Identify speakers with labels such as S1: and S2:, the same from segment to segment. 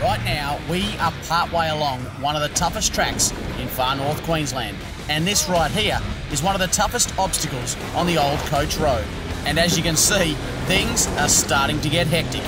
S1: Right now, we are partway along one of the toughest tracks in far north Queensland. And this right here is one of the toughest obstacles on the old coach road. And as you can see, things are starting to get hectic.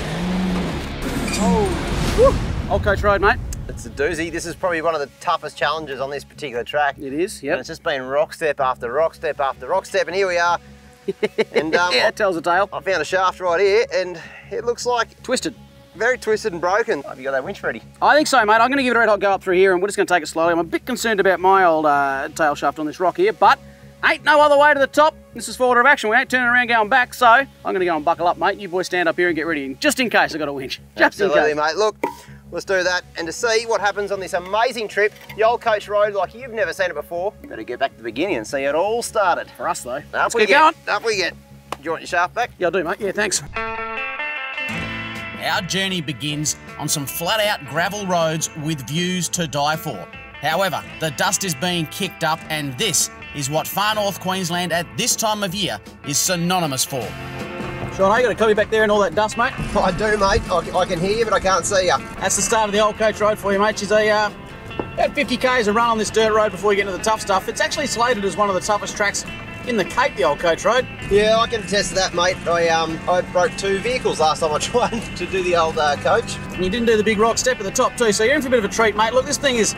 S2: Oh, old coach road, mate.
S3: It's a doozy. This is probably one of the toughest challenges on this particular track.
S2: It is,
S3: And
S2: yep.
S3: it's just been rock step after rock step after rock step, and here we are. and um,
S2: yeah, it tells a tale.
S3: I found a shaft right here, and it looks like
S2: Twisted.
S3: Very twisted and broken. Have you got that winch ready?
S2: I think so, mate. I'm going to give it a red hot go up through here, and we're just going to take it slowly. I'm a bit concerned about my old uh, tail shaft on this rock here, but ain't no other way to the top. This is for order of action. We ain't turning around going back, so I'm going to go and buckle up, mate. You boys stand up here and get ready, just in case I got a winch. Just
S3: Absolutely,
S2: in case.
S3: mate. Look, let's do that. And to see what happens on this amazing trip, the old coach road, like you've never seen it before, you better get back to the beginning and see how it all started.
S2: For us, though.
S3: Up
S2: Let's
S3: we
S2: keep
S3: get.
S2: going.
S3: Up we get. Do you want your shaft back?
S2: Yeah, I do, mate. Yeah, thanks.
S1: Our journey begins on some flat out gravel roads with views to die for. However, the dust is being kicked up, and this is what far north Queensland at this time of year is synonymous for.
S2: Shaun, you got a copy back there and all that dust, mate.
S3: I do, mate. I, I can hear you, but I can't see you.
S2: That's the start of the old coach road for you, mate. She's a uh, about 50 k's a run on this dirt road before you get into the tough stuff. It's actually slated as one of the toughest tracks in the Cape, the old coach road.
S3: Yeah, I can attest to that, mate. I um I broke two vehicles last time I tried to do the old uh, coach.
S2: And you didn't do the big rock step at the top too, so you're in for a bit of a treat, mate. Look, this thing is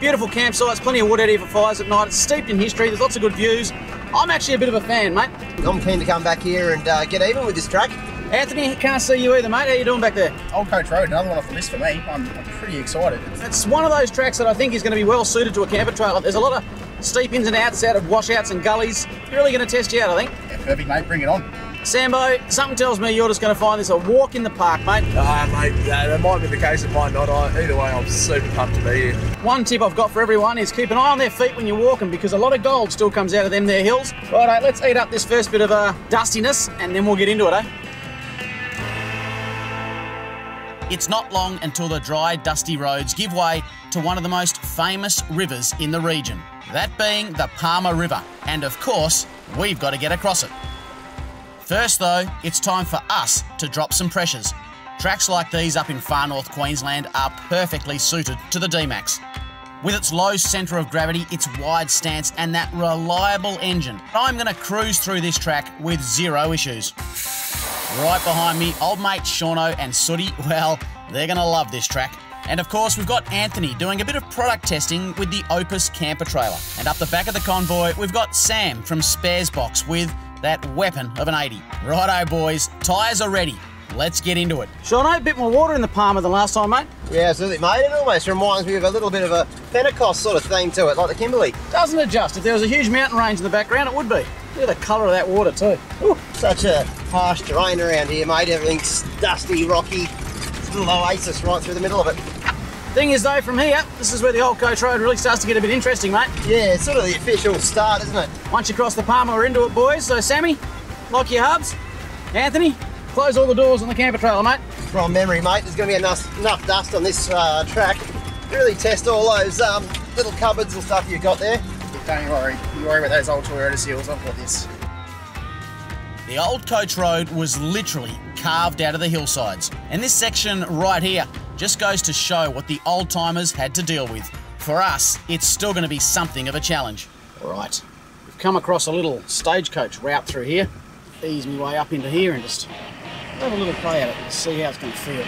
S2: beautiful campsites, plenty of wood out here for fires at night. It's steeped in history. There's lots of good views. I'm actually a bit of a fan, mate.
S3: I'm keen to come back here and uh, get even with this track.
S2: Anthony, can't see you either, mate. How you doing back there?
S4: Old Coach Road, another one off the list for me. I'm, I'm pretty excited.
S2: It's one of those tracks that I think is going to be well suited to a camper trailer. There's a lot of steep ins and outs out of washouts and gullies. Really going to test you out, I think.
S4: Yeah, perfect, mate. Bring it on.
S2: Sambo, something tells me you're just going to find this a walk in the park, mate.
S5: Ah, mate, yeah, that might be the case, it might not. I, either way, I'm super pumped to be here.
S2: One tip I've got for everyone is keep an eye on their feet when you're walking because a lot of gold still comes out of them there hills. Righto, let's eat up this first bit of uh, dustiness and then we'll get into it, eh?
S1: It's not long until the dry, dusty roads give way to one of the most famous rivers in the region, that being the Palmer River. And of course, we've got to get across it. First, though, it's time for us to drop some pressures. Tracks like these up in far north Queensland are perfectly suited to the D-Max. With its low centre of gravity, its wide stance, and that reliable engine, I'm going to cruise through this track with zero issues. Right behind me, old mate Shauno and Sooty, well, they're going to love this track. And of course, we've got Anthony doing a bit of product testing with the Opus camper trailer. And up the back of the convoy, we've got Sam from Sparesbox with that weapon of an 80. Righto, boys, tyres are ready. Let's get into it.
S2: Shaun, a bit more water in the Palmer than last time, mate.
S3: Yeah, absolutely, mate. It almost reminds me of a little bit of a Pentecost sort of theme to it, like the Kimberley.
S2: Doesn't adjust. If there was a huge mountain range in the background, it would be. Look at the colour of that water too.
S3: Ooh, such a harsh terrain around here, mate. Everything's dusty, rocky. Little oasis right through the middle of it.
S2: Thing is though, from here, this is where the old coach road really starts to get a bit interesting, mate.
S3: Yeah, it's sort of the official start, isn't it?
S2: Once you cross the Palmer, we're into it, boys. So, Sammy, lock your hubs. Anthony, close all the doors on the camper trailer, mate.
S3: From memory, mate, there's going to be enough, enough dust on this uh, track really test all those um, little cupboards and stuff you've got there.
S4: Don't worry. You worry about those old Toyota seals. I've got this.
S1: The old coach road was literally carved out of the hillsides, and this section right here just goes to show what the old timers had to deal with. For us, it's still going to be something of a challenge.
S2: All right, we've come across a little stagecoach route through here. Ease me way up into here and just have a little play at it and see how it's going to feel.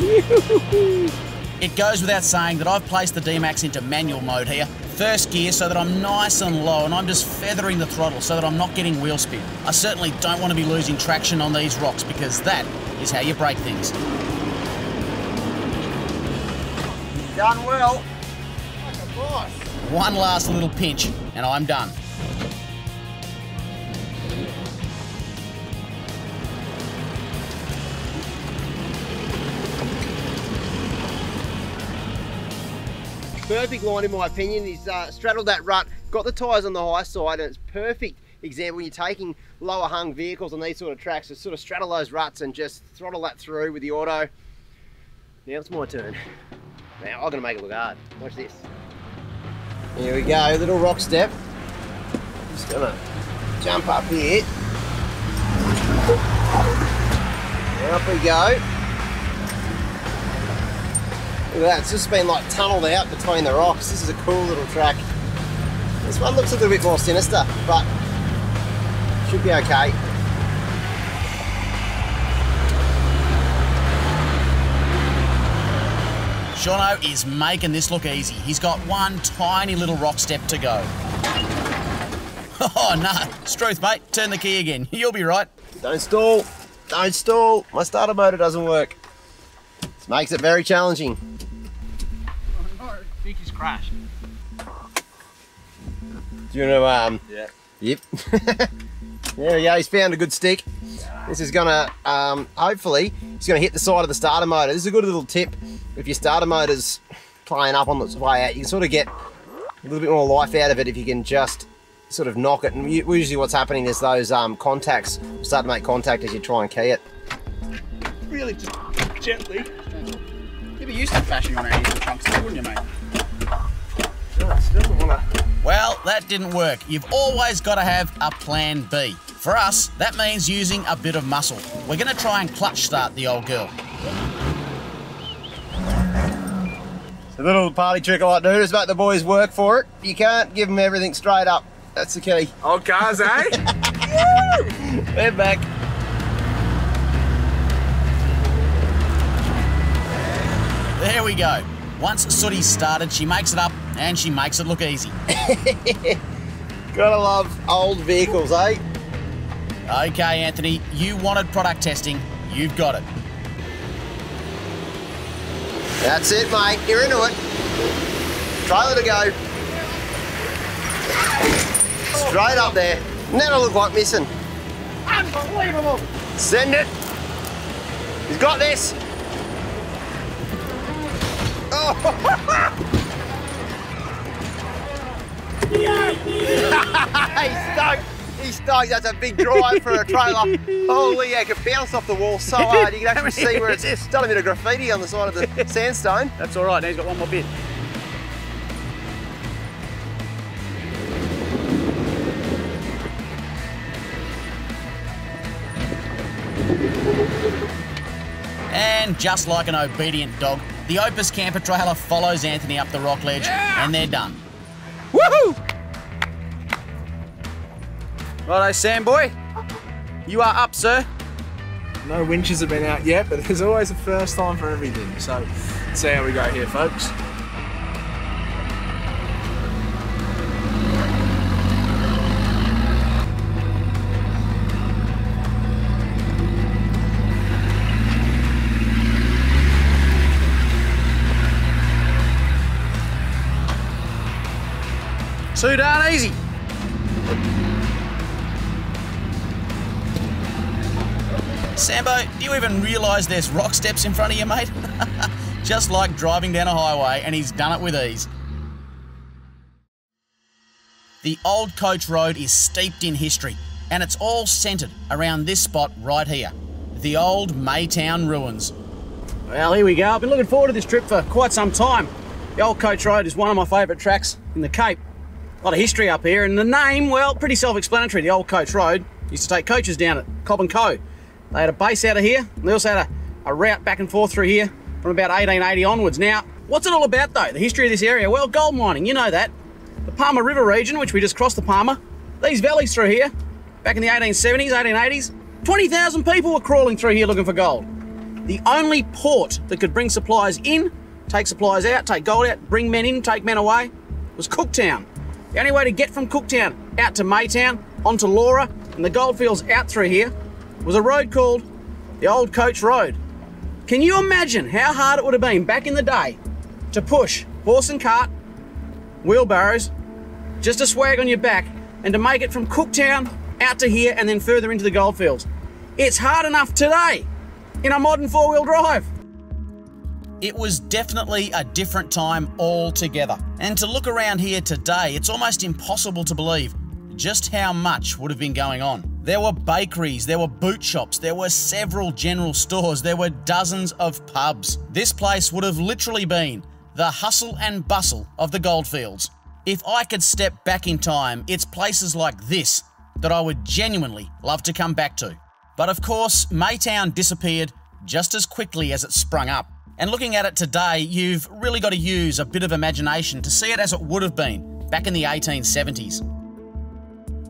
S1: It goes without saying that I've placed the D-Max into manual mode here. First gear so that I'm nice and low and I'm just feathering the throttle so that I'm not getting wheel spin. I certainly don't want to be losing traction on these rocks because that is how you break things.
S3: Done well.
S1: One last little pinch and I'm done.
S3: Perfect line in my opinion. He's uh, straddled that rut, got the tyres on the high side, and it's perfect example when you're taking lower hung vehicles on these sort of tracks to sort of straddle those ruts and just throttle that through with the auto. Now it's my turn. Now I'm gonna make it look hard. Watch this. Here we go, little rock step. Just gonna jump up here. Up we go. Look at that, it's just been like tunnelled out between the rocks. This is a cool little track. This one looks a little bit more sinister, but should be okay.
S1: Shauno is making this look easy. He's got one tiny little rock step to go. Oh, no. Struth, mate. Turn the key again. You'll be right.
S3: Don't stall. Don't stall. My starter motor doesn't work. This makes it very challenging.
S2: I crashed.
S3: Do you want to, um...
S5: Yeah.
S3: Yep. there we go, he's found a good stick. This is gonna, um, hopefully, he's gonna hit the side of the starter motor. This is a good little tip. If your starter motor's playing up on its way out, you can sort of get a little bit more life out of it if you can just sort of knock it. And usually what's happening is those um, contacts start to make contact as you try and key it.
S5: Really just gently.
S2: You'd be used to flashing on any of trunks, wouldn't you, mate?
S5: Still don't wanna...
S1: Well, that didn't work. You've always got to have a plan B. For us, that means using a bit of muscle. We're going to try and clutch start the old girl.
S3: It's a little party trick I like to do is make the boys work for it. You can't give them everything straight up. That's the key.
S5: Old cars, eh?
S3: They're back.
S1: There we go. Once Sooty's started, she makes it up and she makes it look easy.
S3: Gotta love old vehicles, eh?
S1: Okay, Anthony, you wanted product testing. You've got it.
S3: That's it, mate. You're into it. Trailer to go. Straight up there. Never look like missing.
S2: Unbelievable!
S3: Send it. He's got this. He's stoked. He's stoked. That's a big drive for a trailer. Holy heck, it bounced off the wall so hard. You can actually see where it's done a bit of graffiti on the side of the sandstone.
S2: That's all right, now he's got one more bit.
S1: And just like an obedient dog, the Opus camper trailer follows Anthony up the rock ledge and they're done.
S2: Woohoo! Righto, Sam boy. You are up, sir.
S5: No winches have been out yet, but there's always a first time for everything. So, let's see how we go here, folks.
S2: Too darn easy.
S1: Sambo, do you even realise there's rock steps in front of you, mate? just like driving down a highway, and he's done it with ease. The old coach road is steeped in history, and it's all centred around this spot right here the old Maytown ruins.
S2: Well, here we go. I've been looking forward to this trip for quite some time. The Old Coach Road is one of my favourite tracks in the Cape. A lot of history up here, and the name, well, pretty self-explanatory. The Old Coach Road used to take coaches down at Cobb and Co. They had a base out of here. and They also had a, a route back and forth through here from about 1880 onwards. Now, what's it all about though? The history of this area? Well, gold mining, you know that. The Palmer River region, which we just crossed the Palmer, these valleys through here, back in the 1870s, 1880s, 20,000 people were crawling through here looking for gold. The only port that could bring supplies in, take supplies out, take gold out, bring men in, take men away, was Cooktown. The only way to get from Cooktown out to Maytown, onto Laura, and the goldfields out through here was a road called the Old Coach Road. Can you imagine how hard it would have been back in the day to push horse and cart, wheelbarrows, just a swag on your back, and to make it from Cooktown out to here and then further into the goldfields? It's hard enough today in a modern four wheel drive.
S1: It was definitely a different time altogether. And to look around here today, it's almost impossible to believe just how much would have been going on. There were bakeries, there were boot shops, there were several general stores, there were dozens of pubs. This place would have literally been the hustle and bustle of the goldfields. If I could step back in time, it's places like this that I would genuinely love to come back to. But of course, Maytown disappeared just as quickly as it sprung up. And looking at it today, you've really got to use a bit of imagination to see it as it would have been back in the 1870s.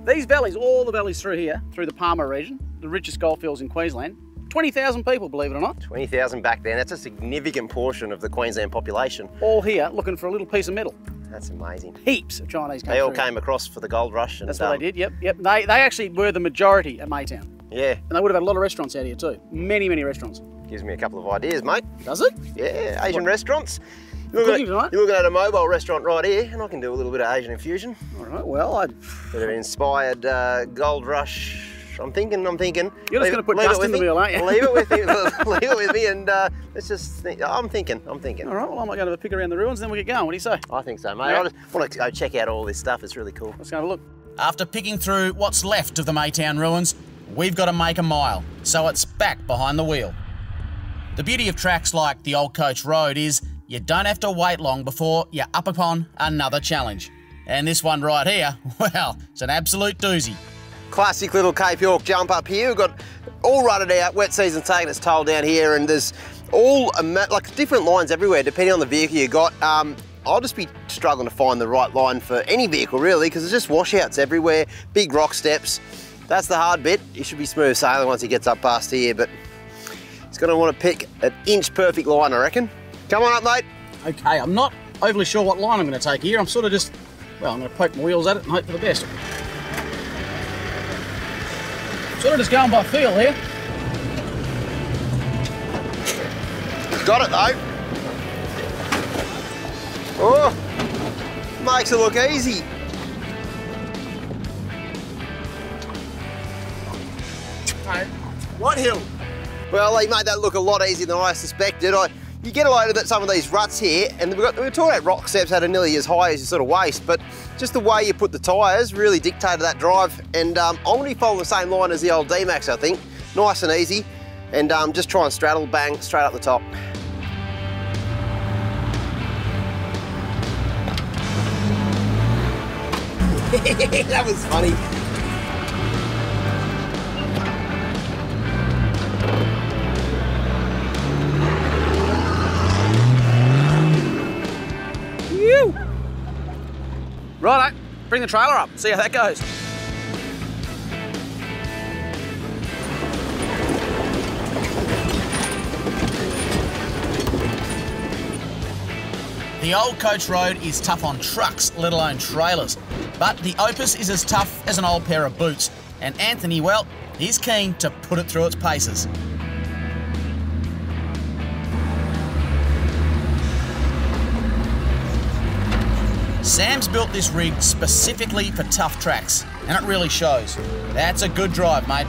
S2: These valleys, all the valleys through here, through the Palmer region, the richest goldfields in Queensland, 20,000 people, believe it or not,
S3: 20,000 back then, that's a significant portion of the Queensland population.
S2: all here looking for a little piece of metal.
S3: That's amazing.
S2: Heaps of Chinese came
S3: They all
S2: through.
S3: came across for the gold rush. And,
S2: That's what
S3: um,
S2: they did, yep, yep. They, they actually were the majority at Maytown.
S3: Yeah,
S2: And they would have had a lot of restaurants out here too. Many, many restaurants.
S3: Gives me a couple of ideas, mate.
S2: Does it?
S3: Yeah, Asian restaurants. You're
S2: Cooking
S3: looking, at, you're looking at a mobile restaurant right here, and I can do a little bit of Asian infusion.
S2: All right, well, I,
S3: Bit of inspired uh, gold rush. I'm thinking, I'm thinking.
S2: You're just gonna put
S3: leave it
S2: dust
S3: with
S2: in the
S3: me.
S2: wheel, aren't you?
S3: Leave it with me. leave it with me, and uh, let's just. Think, I'm thinking. I'm thinking.
S2: all right, well, I might go to a pick around the ruins, then we get going. What do you say?
S3: I think so, mate.
S2: Yeah.
S3: I just want to go check out all this stuff. It's really cool.
S2: Let's go have a look.
S1: After picking through what's left of the Maytown ruins, we've got to make a mile, so it's back behind the wheel. The beauty of tracks like the Old Coach Road is you don't have to wait long before you're up upon another challenge. And this one right here, well, it's an absolute doozy.
S3: Classic little Cape York jump up here. We've got all rutted out, wet season taking its toll down here, and there's all like different lines everywhere depending on the vehicle you got. Um, I'll just be struggling to find the right line for any vehicle really because there's just washouts everywhere, big rock steps. That's the hard bit. You should be smooth sailing once he gets up past here, but to want to pick an inch perfect line, I reckon. Come on up, mate.
S2: Okay, I'm not overly sure what line I'm going to take here. I'm sort of just, well, I'm to poke my wheels at it and hope for the best. Sort of just going by feel here.
S3: Got it though. Oh, makes it look easy.
S5: What hill?
S3: Well, he made that look a lot easier than I suspected. I, you get a load of that, some of these ruts here, and we've got, we were talking about rock steps that are nearly as high as your sort of waist, but just the way you put the tyres really dictated that drive. And um, I'm going to be following the same line as the old D-Max, I think. Nice and easy, and um, just try and straddle, bang, straight up the top. that was funny.
S2: Righto, bring the trailer up, see how that goes.
S1: The Old Coach Road is tough on trucks, let alone trailers. But the Opus is as tough as an old pair of boots. And Anthony, well, he's keen to put it through its paces. Sam's built this rig specifically for tough tracks, and it really shows. That's a good drive, mate.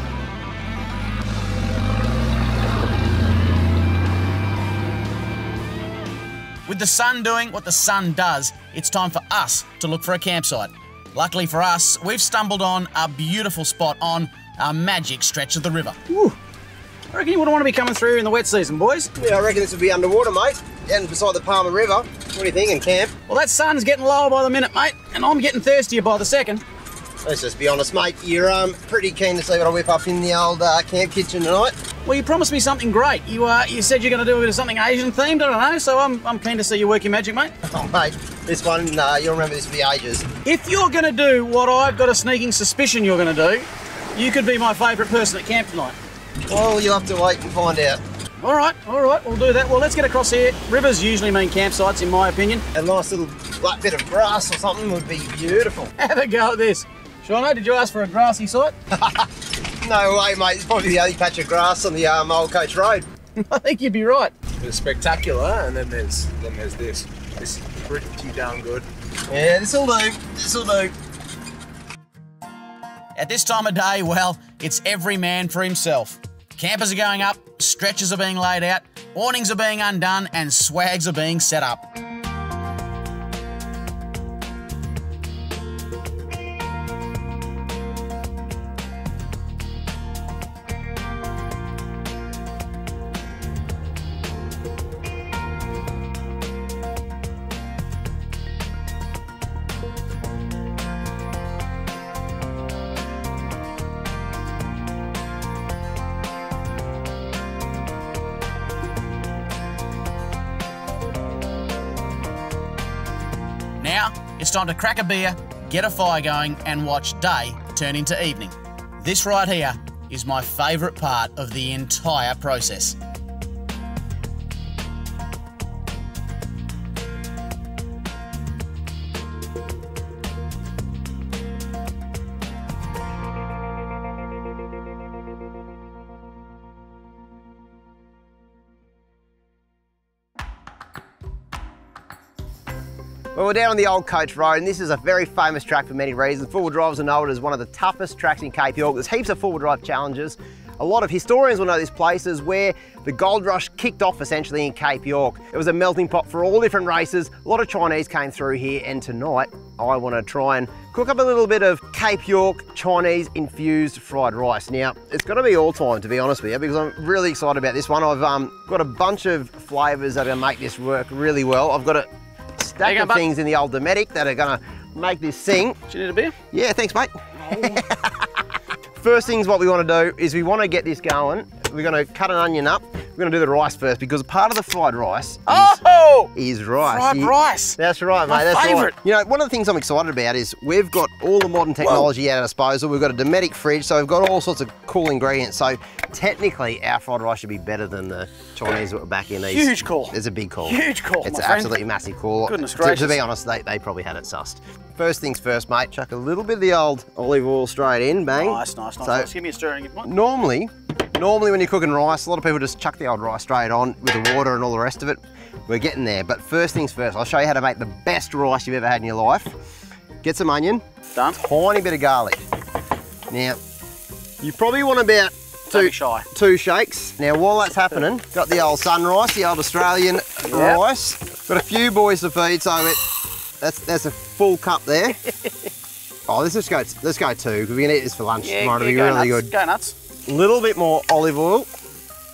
S1: With the sun doing what the sun does, it's time for us to look for a campsite. Luckily for us, we've stumbled on a beautiful spot on a magic stretch of the river.
S2: I reckon you wouldn't want to be coming through in the wet season, boys.
S3: Yeah, I reckon this would be underwater, mate. And beside the Palmer River. What do you thinking, camp?
S2: Well, that sun's getting lower by the minute, mate, and I'm getting thirstier by the second.
S3: Let's just be honest, mate. You're um, pretty keen to see what I whip up in the old uh, camp kitchen tonight.
S2: Well, you promised me something great. You uh, you said you're going to do a bit of something Asian themed. I don't know, so I'm, I'm keen to see you work your magic, mate.
S3: Oh, mate, this one, uh, you'll remember this for the ages.
S2: If you're going to do what I've got a sneaking suspicion you're going to do, you could be my favourite person at camp tonight.
S3: Well, you'll have to wait and find out.
S2: All right, all right, we'll do that. Well, let's get across here. Rivers usually mean campsites, in my opinion.
S3: A nice little like, bit of grass or something would be beautiful.
S2: Have a go at this. Shauno, did you ask for a grassy site?
S3: No way, mate. It's probably the only patch of grass on the um, old coach road.
S2: I think you'd be right.
S5: There's spectacular, and then there's then there's this. This is pretty darn good.
S3: Yeah, this'll do. This'll do.
S1: At this time of day, well, it's every man for himself. Campers are going up, stretchers are being laid out, awnings are being undone, and swags are being set up. Time to crack a beer, get a fire going, and watch day turn into evening. This right here is my favourite part of the entire process.
S3: Well, we're down on the old Coach Road, and this is a very famous track for many reasons. Four-wheel drivers will know it as one of the toughest tracks in Cape York. There's heaps of four-wheel drive challenges. A lot of historians will know this place where the gold rush kicked off essentially in Cape York. It was a melting pot for all different races. A lot of Chinese came through here, and tonight I want to try and cook up a little bit of Cape York Chinese infused fried rice. Now, it's got to be all time to be honest with you because I'm really excited about this one. I've um, got a bunch of flavours that are going to make this work really well. I've got a stack of things in the old Dometic that are gonna make this sing.
S2: Do you need a beer?
S3: Yeah, thanks, mate. Oh. First things what we want to do is we want to get this going. We're going to cut an onion up. We're going to do the rice first because part of the fried rice
S2: Oh!
S3: is, is rice.
S2: Fried
S3: You-
S2: rice.
S3: That's right,
S2: My
S3: mate. That's
S2: favourite.
S3: right. You know, one of the things I'm excited about is we've got all the modern technology at our disposal. We've got a Dometic fridge, so we've got all sorts of cool ingredients. So technically, our fried rice should be better than the Chinese that were back in these.
S2: Huge call.
S3: It's a big call.
S2: Huge call,
S3: It's
S2: my friend.
S3: absolutely massive call.
S2: Goodness
S3: To- To, be honest, they, they probably had it sussed. First things first, mate. Chuck a little bit of the old olive oil straight in, bang.
S2: Nice, nice, nice.
S3: So-
S2: nice. Give me a stirring if you want.
S3: Normally, normally when you're cooking rice, a lot of people just chuck the old rice straight on with the water and all the rest of it. We're getting there, but first things first, I'll show you how to make the best rice you've ever had in your life. Get some onion,
S2: Done.
S3: tiny bit of garlic. Now, you probably want about two,
S2: shy.
S3: two shakes. Now, while that's happening, got the old SunRice, the old Australian rice. Got a few boys to feed, so it, that's that's a full cup there. oh, let's just go. Let's go two because we're gonna eat this for lunch
S2: Yeah,
S3: tomorrow. It'll be
S2: go
S3: really
S2: nuts.
S3: good.
S2: Go nuts.
S3: A little bit more olive oil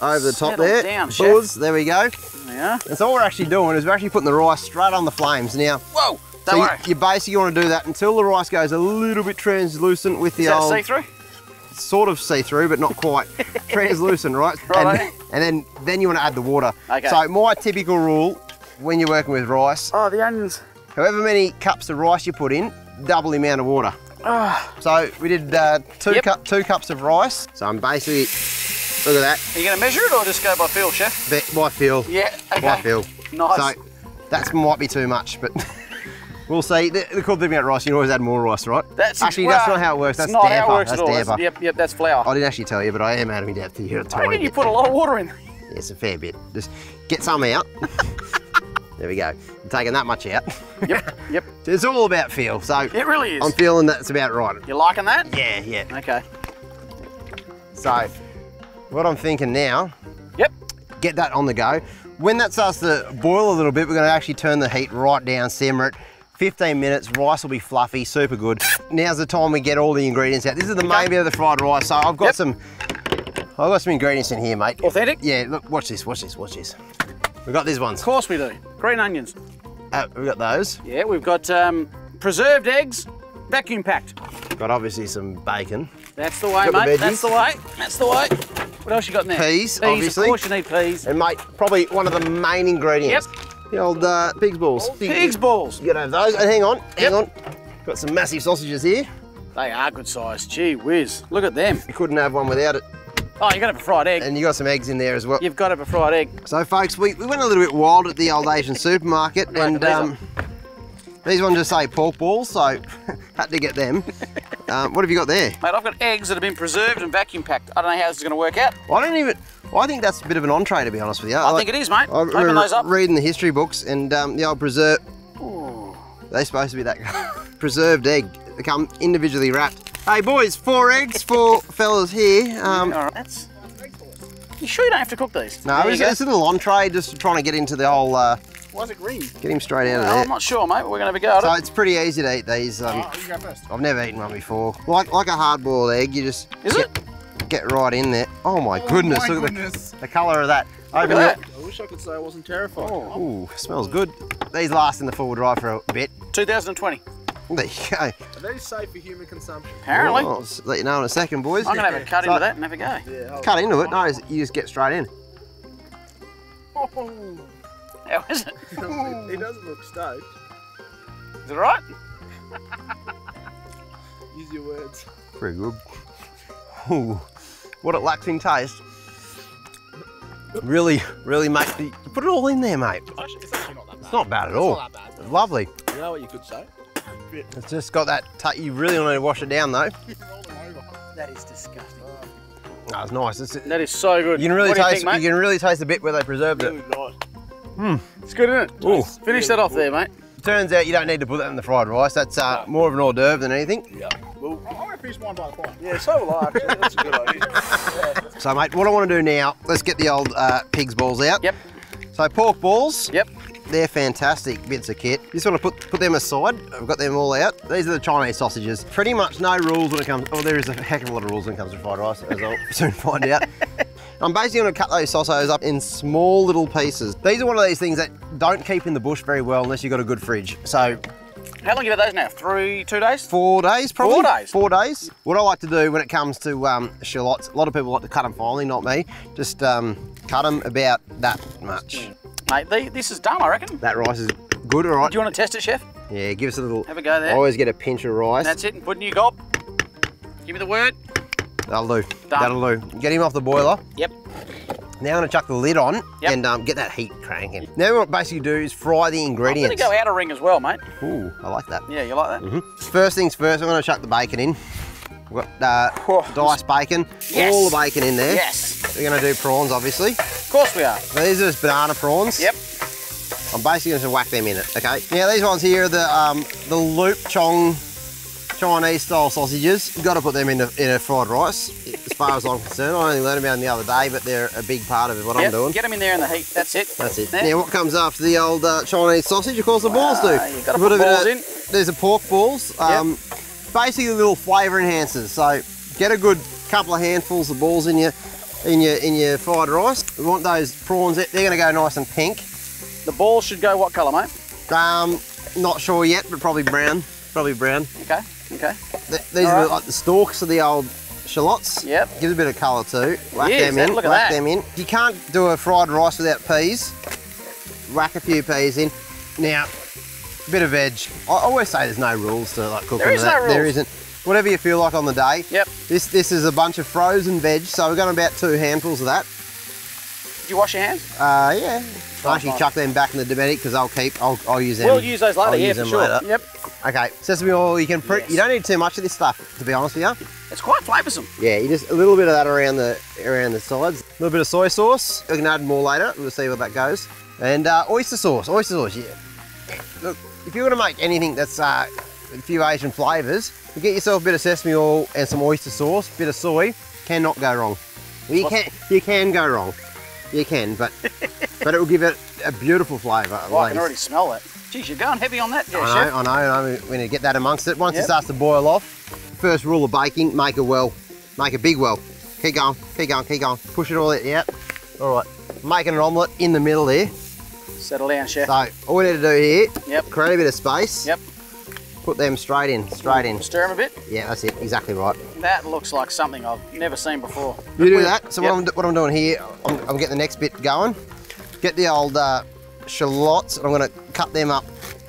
S3: over the top
S2: Settle
S3: there.
S2: down, chef.
S3: There we go.
S2: Yeah.
S3: That's all we're actually doing is we're actually putting the rice straight on the flames. Now,
S2: Whoa!
S3: so you, you basically want to do that until the rice goes a little bit translucent with the
S2: Is that
S3: old
S2: see through?
S3: sort of see-through, but not quite translucent, right?
S2: Righto.
S3: And, and then then you want to add the water.
S2: Okay.
S3: So my typical rule when you're working with rice,
S2: Oh, the onions.
S3: However many cups of rice you put in, double the amount of water.
S2: Ah.
S3: So we did uh, two
S2: Yep.
S3: cup two cups of rice. So I'm basically look at that.
S2: Are you going to measure it or just go by feel, chef?
S3: Bit by feel.
S2: Yeah. Okay.
S3: By feel.
S2: Nice.
S3: So that might be too much, but we'll see. The, the cool thing about rice, you can always add more rice, right?
S2: That's
S3: actually
S2: well,
S3: that's not how it works. That's
S2: not
S3: damper.
S2: how it works
S3: that's
S2: at all. That's- Yep, yep, that's flour.
S3: I didn't actually tell you, but I am out of my depth here a
S2: I
S3: tiny
S2: reckon you put a lot of water in.
S3: It's a fair bit. Just get some out. there we go. I'm taking that much out.
S2: Yep, yep.
S3: It's all about feel. So
S2: It really is.
S3: I'm feeling that's about right.
S2: You liking that?
S3: Yeah, yeah.
S2: Okay.
S3: So what I'm thinking now,
S2: Yep.
S3: get that on the go. When that starts to boil a little bit, we're gonna actually turn the heat right down, simmer it. 15 minutes, rice will be fluffy, super good. Now's the time we get all the ingredients out. This is the main bit of the fried rice, so I've got
S2: Yep.
S3: some, I've got some ingredients in here, mate.
S2: Authentic?
S3: Yeah, look, watch this, watch this, watch this. We've got these ones.
S2: Of course we do. Green onions.
S3: Uh, we've got those.
S2: Yeah, we've got um, preserved eggs, vacuum packed.
S3: Got obviously some bacon.
S2: That's the way,
S3: Got
S2: mate.
S3: veggies.
S2: That's the way. That's the way. What else you got in there?
S3: Peas,
S2: Peas,
S3: obviously.
S2: Of course you need peas.
S3: And mate, probably one of the main ingredients. Yep. The old uh, pig's balls.
S2: Pig's balls.
S3: You gotta have those. And hang on, hang
S2: Yep.
S3: on. Got some massive sausages here.
S2: They are good size. Gee whiz. Look at them.
S3: You couldn't have one without it.
S2: Oh, you got to have a fried egg.
S3: And you got some eggs in there as well.
S2: You've got to have a fried egg.
S3: So folks, we, we went a little bit wild at the old Asian supermarket and
S2: these
S3: um, these ones just say pork balls, so had to get them. um, what have you got there?
S2: Mate, I've got eggs that have been preserved and vacuum packed. I don't know how this is going to work out.
S3: I don't even, I think that's a bit of an entree to be honest with you.
S2: I think it is, mate.
S3: I
S2: Open those up.
S3: reading the history books and um, the old preserve, they're supposed to be that preserved egg. They come individually wrapped. Hey boys, four eggs for fellas here. Um,
S2: All right. That's. You sure you don't have to cook these?
S3: no, it's, it's a little entree, just trying to get into the whole, uh,
S4: Why is it green?
S3: get him straight out of there.
S2: I'm not sure, mate. but We're going to have a go at
S3: So
S2: it.
S3: it's pretty easy to eat these. Um,
S4: Oh, you go first.
S3: I've never eaten one before. Like like a hard boiled egg, you just
S2: Is
S3: get,
S2: it?
S3: get right in there. Oh my goodness,
S4: my
S3: look
S4: goodness.
S3: at the, the colour of that.
S2: Look
S3: Open
S2: at
S3: it.
S2: that.
S4: I wish I could say I wasn't terrified.
S3: Oh, ooh, smells good. These last in the full drive for a bit.
S2: 2020.
S3: There you go.
S4: Are these safe for human consumption?
S2: Apparently.
S3: Oh, I'll let you know in a second, boys.
S2: I'm going to have a cut
S3: So-
S2: into that and have a go.
S4: Yeah. hold
S3: Cut into it. No, you just get straight in.
S2: How is it?
S4: on. he doesn't look stoked.
S2: Is it right?
S5: Use your words.
S3: Very good. Ooh, what it lacks in taste. Really, really make you put it all in there, mate.
S5: Actually, it's actually not that bad.
S3: It's not bad at all.
S5: not that bad.
S3: Lovely.
S5: You know what you could say?
S3: It's just got that. ta you really don't to wash it down though.
S5: Roll them over.
S2: That is disgusting.
S3: Oh, it's nice. It's,
S2: That is so good.
S3: you can really
S2: what do you
S3: taste.
S2: think, mate?
S3: you can really taste the bit where they preserved it.
S5: Good night.
S2: It's good, isn't it?
S3: Ooh.
S2: Finish that off there, mate.
S3: Turns out you don't need to put that in the fried rice. That's uh, more of an hors d'oeuvre than anything.
S5: Yeah. Well, I'm going to finish mine by the point. Yeah, so will I, actually. That's a good idea.
S3: So, mate, what I want to do now, let's get the old uh, pig's balls out.
S2: Yep.
S3: So, pork balls.
S2: Yep.
S3: They're fantastic bits of kit. You just want to put put them aside. I've got them all out. These are the Chinese sausages. Pretty much no rules when it comes. Oh, there is a heck of a lot of rules when it comes to fried rice, as I'll soon find out. I'm basically going to cut those sausages up in small little pieces. These are one of these things that don't keep in the bush very well unless you've got a good fridge. So
S2: How long you had those now? Three, two days?
S3: four days probably.
S2: Four days?
S3: Four days. What I like to do when it comes to um, shallots, a lot of people like to cut them finely, not me. Just um, cut them about that much.
S2: Mate, this is done, I reckon.
S3: That rice is good, all right?
S2: Do you want to test it, chef?
S3: Yeah, give us a little.
S2: Have a go
S3: I
S2: there.
S3: always get a pinch of rice.
S2: That's it, and put in your gob. Give me the word.
S3: That'll do. Done. That'll do. Get him off the boiler.
S2: Yep.
S3: Now I'm going to chuck the lid on
S2: Yep.
S3: and um, get that heat cranking. Now what basically do is fry the
S2: I'm
S3: ingredients.
S2: going to go outer ring as well, mate.
S3: Ooh, I like that.
S2: Yeah, you like that?
S3: Mhm. First things first, I'm going to chuck the bacon in. We've got
S2: Oh,
S3: uh, diced bacon,
S2: Yes.
S3: all the bacon in there.
S2: Yes.
S3: We're going to do prawns, obviously.
S2: Of course we are.
S3: Now, these are just banana prawns.
S2: Yep.
S3: I'm basically going to whack them in it, okay? Now these ones here are the, um, the lap cheong Chinese style sausages. You've got to put them in a, in a fried rice, far as I'm concerned. I only learned about them the other day, but they're a big part of what I'm
S2: Yep,
S3: doing.
S2: Get them in there in the heat. That's it.
S3: That's it.
S2: There.
S3: Now what comes after the old uh, Chinese sausage? Of course the balls do.
S2: Ah, you gotta
S3: Put
S2: put balls
S3: of-
S2: in.
S3: There's a pork balls. Um, Basically little flavour enhancers. So get a good couple of handfuls of balls in your in your in your fried rice. We want those prawns. They're going to go nice and pink.
S2: The balls should go what colour, mate?
S3: Um, not sure yet, but probably brown. Probably brown.
S2: Okay. Okay.
S3: Th- These
S2: All
S3: are
S2: right.
S3: like the stalks of the old shallots.
S2: Yep.
S3: Gives a bit of colour too. Whack them in.
S2: look
S3: whack them in. You can't do a fried rice without peas. Whack a few peas in. Now, a bit of veg. I always say there's no rules to like cooking.
S2: There is
S3: that.
S2: no
S3: There
S2: rules.
S3: isn't. Whatever you feel like on the day.
S2: Yep.
S3: This this is a bunch of frozen veg, so we've got about two handfuls of that.
S2: Did you wash your hands?
S3: Uh, yeah. I'll actually chuck them back in the Dometic because I'll keep. I'll, I'll use them.
S2: We'll use those later,
S3: I'll
S2: yeah,
S3: use
S2: for
S3: them
S2: sure.
S3: later.
S2: Yep.
S3: Okay, sesame oil. You can.
S2: Yes.
S3: You don't need too much of this stuff, to be honest with you.
S2: It's quite flavoursome.
S3: Yeah, you just a little bit of that around the around the sides. A little bit of soy sauce. We can add more later. We'll see where that goes. And uh, oyster sauce. Oyster sauce. Yeah. Look, if you want to make anything that's uh, a few Asian flavours, you get yourself a bit of sesame oil and some oyster sauce, bit of soy. Cannot go wrong. Well, you can you can go wrong. You can, but but it will give it a beautiful flavour. at
S2: Oh, I can already smell that. Geez, you're going heavy on that, yeah,
S3: I
S2: chef.
S3: know, I know, I know. We need to get that amongst it. Once it starts to boil off, first rule of baking, make a well. Make a big well. Keep going, keep going, keep going. Push it all in, yep. All right. Making an omelette in the middle there.
S2: Settle down, chef.
S3: So all we need to do here,
S2: Yep.
S3: create a bit of space.
S2: Yep.
S3: Put them straight in, straight in.
S2: Stir them a bit.
S3: Yeah, that's it, exactly right.
S2: That looks like something I've never seen before.
S3: You do that. So
S2: Yep.
S3: what, I'm, what I'm doing here, I'm, I'm getting the next bit going. Get the old uh, shallots, and I'm going to cut them up.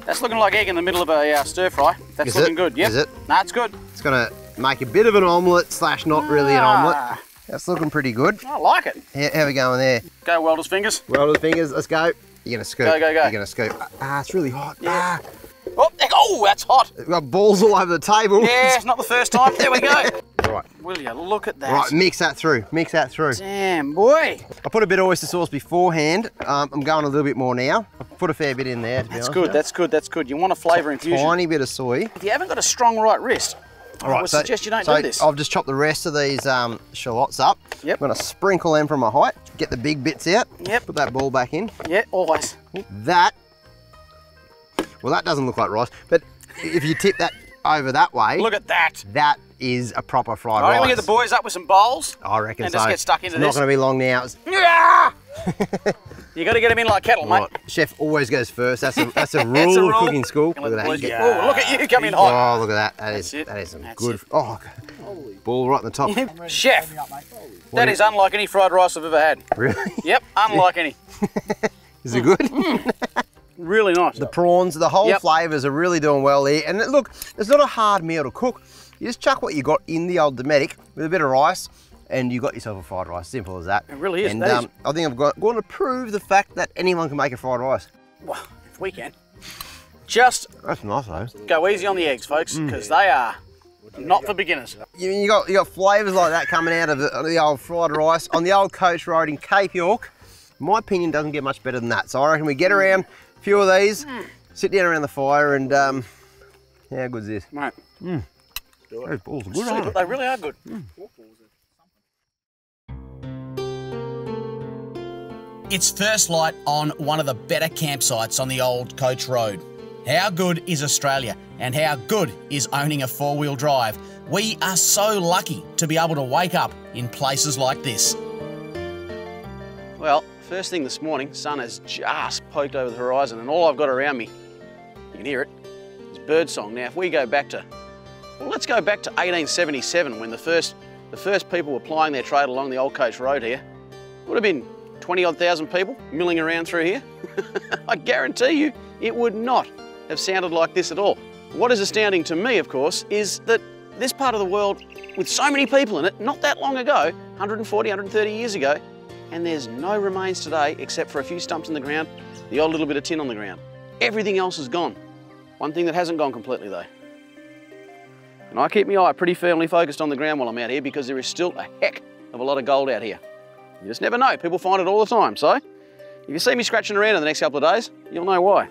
S2: That's looking like egg in the middle of a uh, stir fry. That's
S3: Is
S2: looking
S3: it?
S2: good. Yep.
S3: Is it?
S2: Nah, it's good.
S3: It's going to make a bit of an omelette slash not really an omelette.
S2: Ah,
S3: That's looking pretty good.
S2: I like it.
S3: How, how we going there?
S2: Go welder's fingers.
S3: The fingers, let's go. You're gonna scoop.
S2: Go, go, go.
S3: You're gonna scoop. Ah, it's really hot.
S2: Yeah.
S3: Ah,
S2: Oh, oh, that's hot.
S3: we've got balls all over the table.
S2: Yeah, it's not the first time. There we go.
S3: right,
S2: Will you look at that?
S3: right, mix that through. Mix that through.
S2: Damn, boy.
S3: I put a bit of oyster sauce beforehand. Um, I'm going a little bit more now. I put a fair bit in there. To be
S2: That's good. That's good. That's good. You want a flavour infusion.
S3: Tiny bit of soy.
S2: If you haven't got a strong right wrist,
S3: All
S2: I would suggest you don't
S3: so
S2: do this.
S3: I've just chopped the rest of these um, shallots up.
S2: Yep.
S3: I'm gonna sprinkle them from a height. Get the big bits out.
S2: Yep.
S3: Put that ball back in.
S2: Yeah, always.
S3: That, well, that doesn't look like rice, but if you tip that over that way,
S2: Look at that.
S3: that is a proper fried
S2: All right,
S3: rice.
S2: we get the boys up with some bowls.
S3: I reckon
S2: and
S3: so.
S2: just get stuck into
S3: it's not going to be long now. It's,
S2: Yeah! you got to get them in like kettle, mate.
S3: right. Chef always goes first. That's a that's a
S2: That's
S3: rule of cooking school.
S2: Can
S3: Look at that.
S2: boys
S3: You
S2: get-
S3: get-
S2: Oh, look at you coming hot.
S3: Oh, look at that. That
S2: That's
S3: is
S2: it.
S3: that is some
S2: That's
S3: good.
S2: it.
S3: Oh, ball right in the top.
S2: Chef, that is unlike any fried rice I've ever had.
S3: really?
S2: Yep, unlike any.
S3: Is it good?
S2: Mm. Really nice.
S3: The prawns, the whole
S2: Yep.
S3: flavours are really doing well here. And look, it's not a hard meal to cook. You just chuck what you got in the old Dometic with a bit of rice, and you got yourself a fried rice. Simple as that.
S2: It really is,
S3: And
S2: that is-
S3: um, I think I've got, going to prove the fact that anyone can make a fried rice.
S2: Well, if we can. Just
S3: That's nice though.
S2: go easy on the eggs, folks,
S3: Mm.
S2: because they are not for beginners.
S3: You, you got you got flavours like that coming out of the, the old fried rice on the old Coach Road in Cape York. My opinion, doesn't get much better than that. So I reckon we get around few of these, sit down around the fire, and um, how good's this?
S2: Mate,
S3: Those balls are good, aren't they?
S2: they really are good.
S1: It's first light on one of the better campsites on the old Coach Road. How good is Australia and how good is owning a four wheel drive? We are so lucky to be able to wake up in places like this.
S2: Well, first thing this morning, sun has just poked over the horizon, and all I've got around me, you can hear it, is birdsong. Now, if we go back to, well, let's go back to 1877 when the first, the first people were plying their trade along the old coach road here. Would have been 20 odd thousand people milling around through here. I guarantee you, it would not have sounded like this at all. What is astounding to me, of course, is that this part of the world, with so many people in it, not that long ago, 140, 130 years ago, and there's no remains today except for a few stumps in the ground, the odd little bit of tin on the ground. Everything else is gone. One thing that hasn't gone completely though. And I keep my eye pretty firmly focused on the ground while I'm out here because there is still a heck of a lot of gold out here. You just never know, people find it all the time. So, if you see me scratching around in the next couple of days, you'll know why.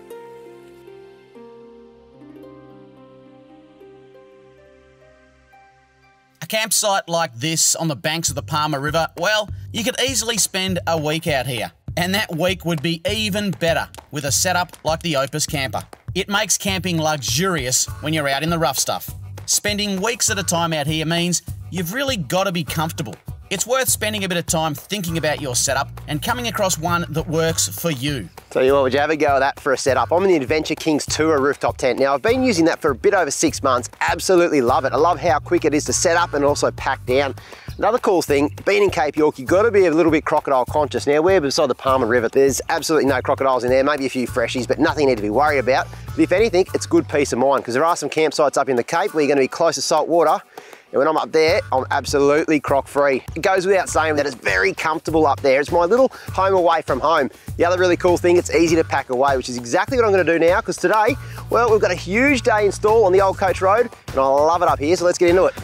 S1: Campsite like this on the banks of the Palmer River, well, you could easily spend a week out here. And that week would be even better with a setup like the Opus Camper. It makes camping luxurious when you're out in the rough stuff. Spending weeks at a time out here means you've really got to be comfortable. It's worth spending a bit of time thinking about your setup and coming across one that works for you.
S3: Tell you what, would you have a go at that for a setup? I'm in the Adventure Kings Tour rooftop tent. Now, I've been using that for a bit over six months. Absolutely love it. I love how quick it is to set up and also pack down. Another cool thing, being in Cape York, you've got to be a little bit crocodile conscious. Now, we're beside the Palmer River. There's absolutely no crocodiles in there, maybe a few freshies, but nothing you need to be worried about. But if anything, it's good peace of mind because there are some campsites up in the Cape where you're going to be close to salt water and when I'm up there, I'm absolutely croc free. It goes without saying that it's very comfortable up there. It's my little home away from home. The other really cool thing, it's easy to pack away, which is exactly what I'm gonna do now, because today, well, we've got a huge day install on the Old Coach Road, and I love it up here, so let's get into it.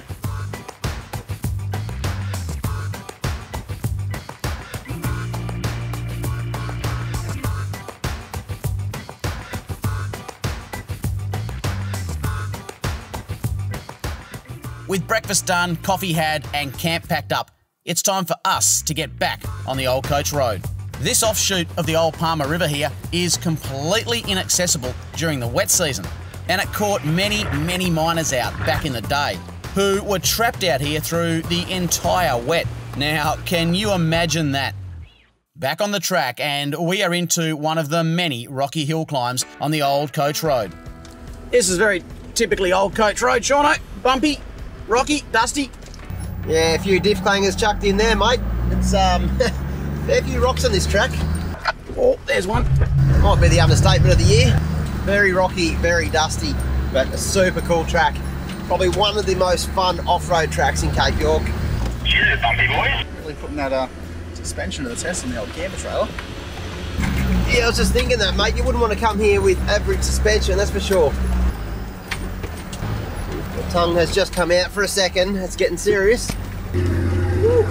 S1: With breakfast done, coffee had, and camp packed up, it's time for us to get back on the Old Coach Road. This offshoot of the Old Palmer River here is completely inaccessible during the wet season, and it caught many, many miners out back in the day who were trapped out here through the entire wet. Now, can you imagine that? Back on the track, and we are into one of the many rocky hill climbs on the Old Coach Road.
S2: This is very typically old coach road, Shauno. Eh? Bumpy, rocky, dusty.
S3: Yeah, a few diff clangers chucked in there, mate. It's, um, fair few rocks on this track.
S2: Oh, there's one.
S3: Might be the understatement of the year. Very rocky, very dusty, but a super cool track. Probably one of the most fun off-road tracks in Cape York.
S4: Really putting that uh, suspension to the test in the old camper trailer.
S3: Yeah, I was just thinking that, mate. You wouldn't want to come here with average suspension, that's for sure. The tongue has just come out for a second. It's getting serious.
S5: Look,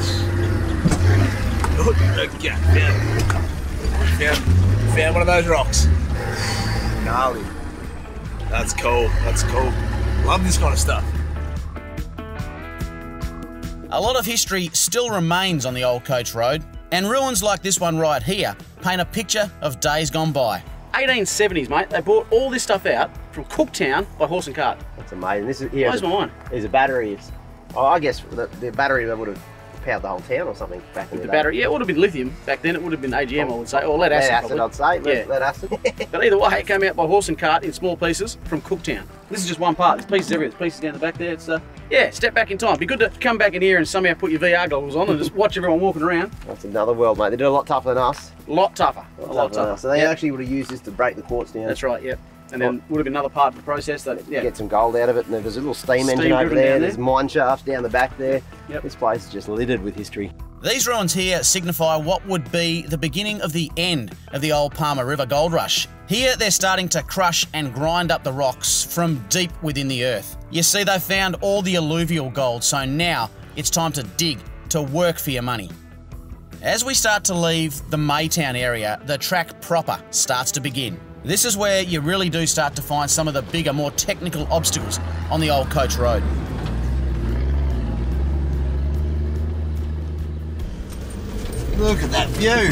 S5: look, yeah, found, found, found one of those rocks. Gnarly. That's cool. That's cool. Love this kind of stuff.
S1: A lot of history still remains on the old coach road, and ruins like this one right here paint a picture of days gone by.
S2: 1870s, mate. They brought all this stuff out from Cooktown by horse and cart.
S3: That's amazing. This is here.
S2: Blows my mind.
S3: There's a battery. It's, oh, I guess the, the battery that would have powered the whole town or something back in the,
S2: The battery, yeah, it would have been lithium back then. It would have been AGM, I would say, or lead
S3: Lead
S2: acid.
S3: acid. I'd say. Lead,
S2: Yeah.
S3: lead acid.
S2: But either way, it came out by horse and cart in small pieces from Cooktown. This is just one part. There's pieces everywhere. There's pieces down the back there. It's uh, Yeah, step back in time. Be good to come back in here and somehow put your VR goggles on and just watch everyone walking around.
S3: That's another world, mate. They did a lot tougher than us.
S2: A lot tougher. A lot
S3: than
S2: tougher.
S3: us. So they
S2: Yeah.
S3: actually would have used this to break the quartz down.
S2: That's right, yep. And then would have been another part of the process that, yeah.
S3: Get some gold out of it. And there's a little steam,
S2: Steam
S3: engine over
S2: driven
S3: there. There's
S2: there.
S3: mine shafts down the back there.
S2: Yep.
S3: This place is just littered with history.
S1: These ruins here signify what would be the beginning of the end of the old Palmer River gold rush. Here they're starting to crush and grind up the rocks from deep within the earth. You see, they found all the alluvial gold, so now it's time to dig, to work for your money. As we start to leave the Maytown area, the track proper starts to begin. This is where you really do start to find some of the bigger, more technical obstacles on the old coach road.
S3: Look at that view.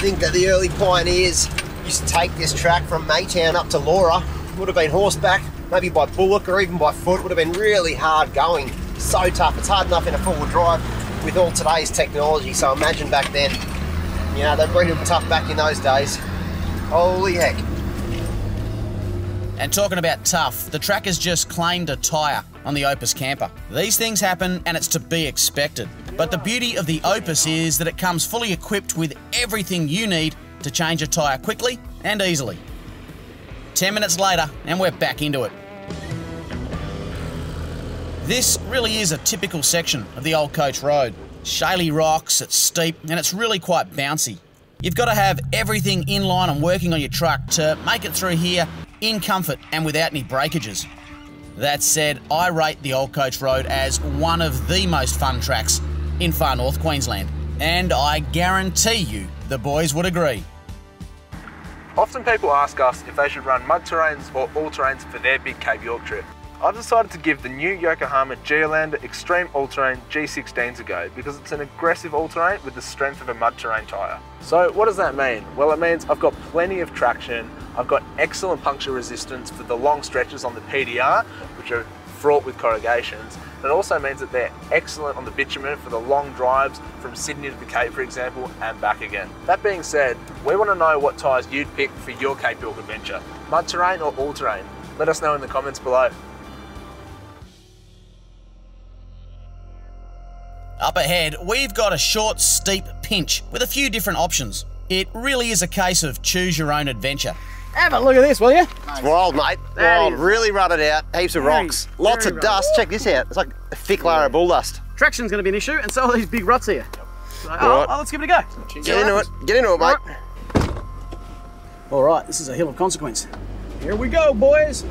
S3: Think that the early pioneers used to take this track from Maytown up to Laura. Would have been horseback, maybe by bullock or even by foot. Would have been really hard going. So tough. It's hard enough in a four-wheel drive with all today's technology. So imagine back then. You know, they bred them tough back in those days. Holy heck.
S1: And talking about tough, the track has just claimed a tyre on the Opus camper. These things happen and it's to be expected. But the beauty of the Opus is that it comes fully equipped with everything you need to change a tyre quickly and easily. 10 minutes later, and we're back into it. This really is a typical section of the old coach road. Shaly rocks, it's steep, and it's really quite bouncy. You've got to have everything in line and working on your truck to make it through here in comfort and without any breakages. That said, I rate the Old Coach Road as one of the most fun tracks in far north Queensland, and I guarantee you the boys would agree.
S5: Often people ask us if they should run mud terrains or all terrains for their big Cape York trip. I've decided to give the new Yokohama Geolandar Extreme All Terrain G16s a go because it's an aggressive all terrain with the strength of a mud terrain tyre. So, what does that mean? Well, it means I've got plenty of traction, I've got excellent puncture resistance for the long stretches on the PDR, which are fraught with corrugations. And it also means that they're excellent on the bitumen for the long drives from Sydney to the Cape, for example, and back again. That being said, we want to know what tyres you'd pick for your Cape York adventure mud terrain or all terrain? Let us know in the comments below.
S1: Up ahead, we've got a short, steep pinch with a few different options. It really is a case of choose your own adventure.
S2: Have a look at this, will you?
S3: It's wild, mate.
S2: That
S3: wild.
S2: is-
S3: Really rutted out. Heaps of
S2: Very,
S3: rocks. Lots
S2: very
S3: of dust. Check this out. It's like a thick layer of bull dust.
S2: Traction's going to be an issue, and so are these big ruts here. So, oh,
S3: Right.
S2: oh, let's give it a go.
S3: Get into it. Get into it, mate.
S2: All right, this is a hill of consequence. Here we go, boys.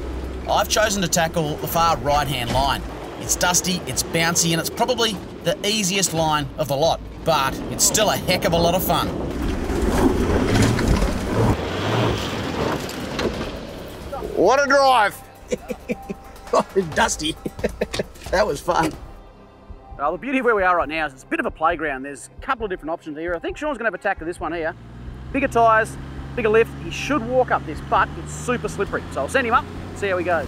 S1: I've chosen to tackle the far right hand line. It's dusty, it's bouncy, and it's probably the easiest line of the lot, but it's still a heck of a lot of fun.
S3: What a drive.
S2: Dusty. that was fun. Well, the beauty of where we are right now is it's a bit of a playground. There's a couple of different options here. I think Shaun's going to have a tack to this one here. Bigger tyres, bigger lift. He should walk up this, but it's super slippery. So I'll send him up, see how he goes.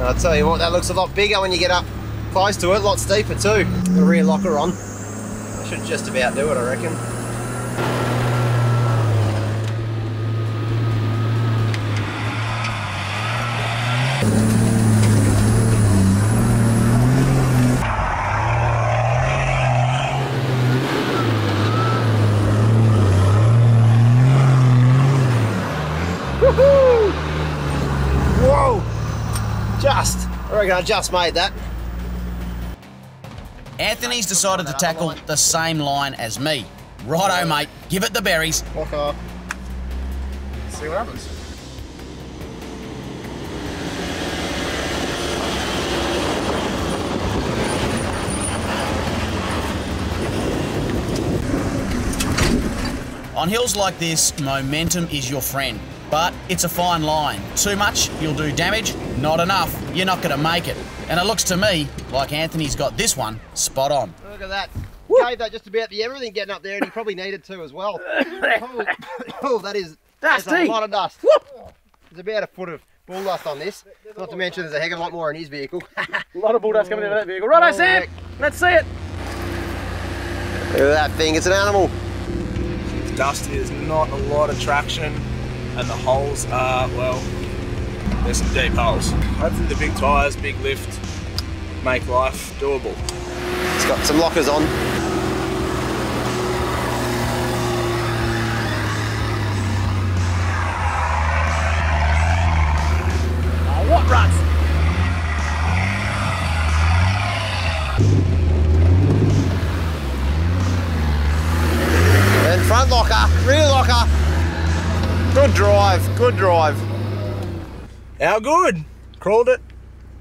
S3: I'll tell you what, that looks a lot bigger when you get up close to it. A lot steeper too. The rear locker on. I should just about do it, I reckon. Woohoo! Whoa! I just made that.
S1: Anthony's decided to tackle the same line as me. Righto, mate, give it the berries.
S4: Okay. See what happens.
S1: On hills like this, momentum is your friend, but it's a fine line. Too much, you'll do damage. Not enough, you're not going to make it. And it looks to me like Anthony's got this one spot on.
S3: Look at that. Gave that just about the everything getting up there, and he probably needed to as well. oh, oh, that is that's a lot of dust. There's about a foot of bull dust on this. Not to mention there's a heck of a lot more in his vehicle.
S2: A lot of bull dust coming out of that vehicle. Righto,
S3: Oh,
S2: Sam.
S3: heck.
S2: Let's see it.
S3: Look at that thing, it's an animal.
S5: dusty, there's not a lot of traction, and the holes are, well, there's some deep holes. Hopefully the big tyres, big lift, make life doable.
S3: It's got some lockers on. Drive, good drive.
S5: How good? Crawled it,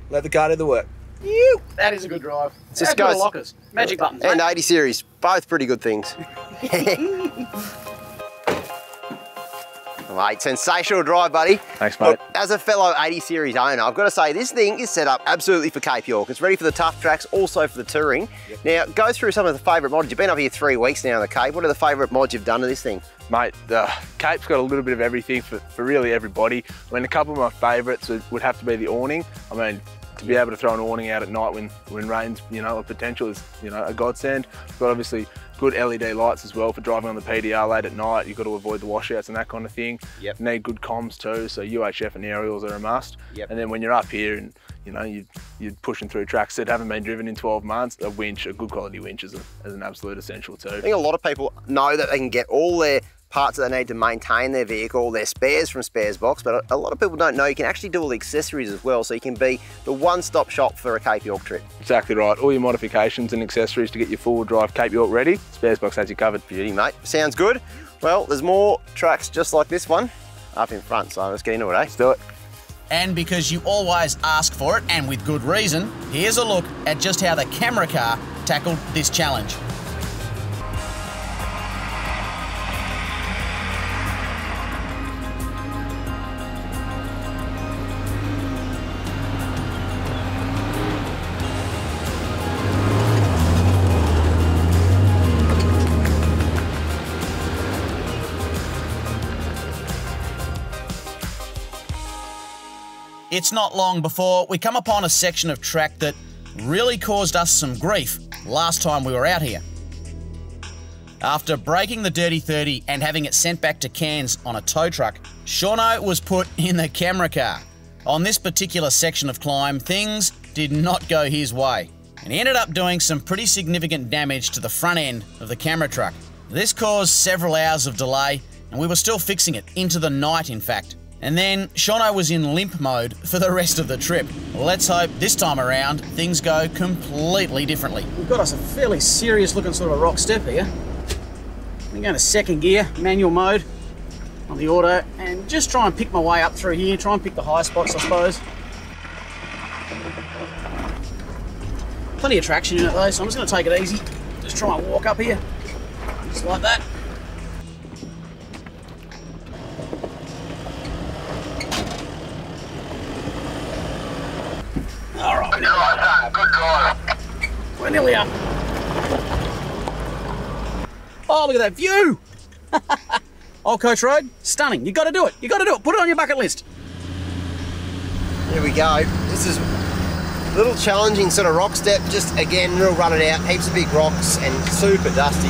S5: let the car do the work.
S2: You. That is a good drive.
S3: Just
S2: How good
S3: goes-
S2: lockers. Magic buttons. Eh?
S3: And
S2: mate.
S3: 80 series, both pretty good things. Mate, sensational drive, buddy.
S5: Thanks, mate.
S3: Look, as a fellow 80 series owner, I've got to say this thing is set up absolutely for Cape York. It's ready for the tough tracks, also for the touring. Now, go through some of the favourite mods. You've been up here three weeks now in the Cape. What are the favourite mods you've done to this thing?
S5: Mate, the Cape's got a little bit of everything for, for really everybody. I mean, a couple of my favourites would, have to be the awning. I mean, to be able to throw an awning out at night when, when rain's, you know, a potential is, you know, a godsend. Got obviously good LED lights as well for driving on the PDR late at night. You've got to avoid the washouts and that kind of thing.
S3: Yep.
S5: Need good comms too, so UHF and aerials are a must.
S3: Yep.
S5: And then when you're up here and, you know, you, you're pushing through tracks that haven't been driven in 12 months, a winch, a good quality winch is, a, is an absolute essential too.
S3: I think a lot of people know that they can get all their parts that they need to maintain their vehicle, their spares from Sparesbox, but a lot of people don't know you can actually do all the accessories as well, so you can be the one-stop shop for a Cape York trip.
S5: Exactly right. All your modifications and accessories to get your four-wheel drive Cape York ready. Sparesbox has you covered.
S3: Beauty, mate. Sounds good. Well, there's more tracks just like this one up in front, so let's get into it, eh?
S5: Let's do it.
S1: And because you always ask for it, and with good reason, here's a look at just how the camera car tackled this challenge. It's not long before we come upon a section of track that really caused us some grief last time we were out here. After breaking the Dirty 30 and having it sent back to Cairns on a tow truck, Shauno was put in the camera car. On this particular section of climb, things did not go his way, and he ended up doing some pretty significant damage to the front end of the camera truck. This caused several hours of delay, and we were still fixing it into the night, in fact. And then Shauno was in limp mode for the rest of the trip. Let's hope this time around things go completely differently.
S2: We've got us a fairly serious looking sort of a rock step here. I'm going to second gear, manual mode on the auto, and just try and pick my way up through here, try and pick the high spots, I suppose. Plenty of traction in it though, so I'm just going to take it easy. Just try and walk up here, just like that.
S6: Good
S2: nearly up. Oh, look at that view! Old Coach Road, stunning. You got to do it. You got to do it. Put it on your bucket list.
S3: Here we go. This is a little challenging sort of rock step. Just again, real run it out. Heaps of big rocks and super dusty.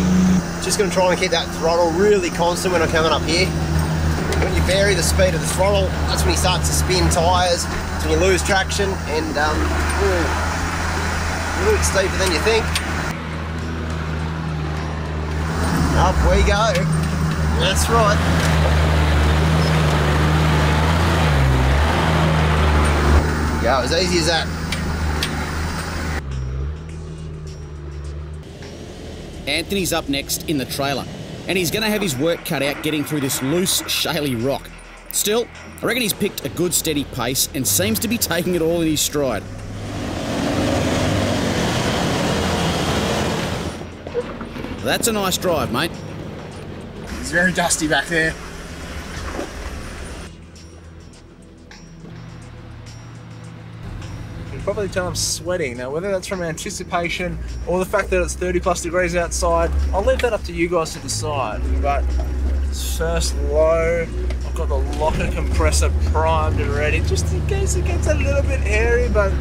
S3: Just going to try and keep that throttle really constant when I'm coming up here. When you vary the speed of the throttle, that's when you start to spin tyres. That's when you lose traction and um, a steeper than you think. Up we go. That's right. Go as easy as that.
S1: Anthony's up next in the trailer, and he's going to have his work cut out getting through this loose, shaly rock. Still, I reckon he's picked a good steady pace and seems to be taking it all in his stride. That's a nice drive, mate.
S4: It's very dusty back there.
S5: You can probably tell I'm sweating. Now, whether that's from anticipation or the fact that it's 30 plus degrees outside, I'll leave that up to you guys to decide. But first low. I've got the locker compressor primed and ready just in case it gets a little bit hairy, but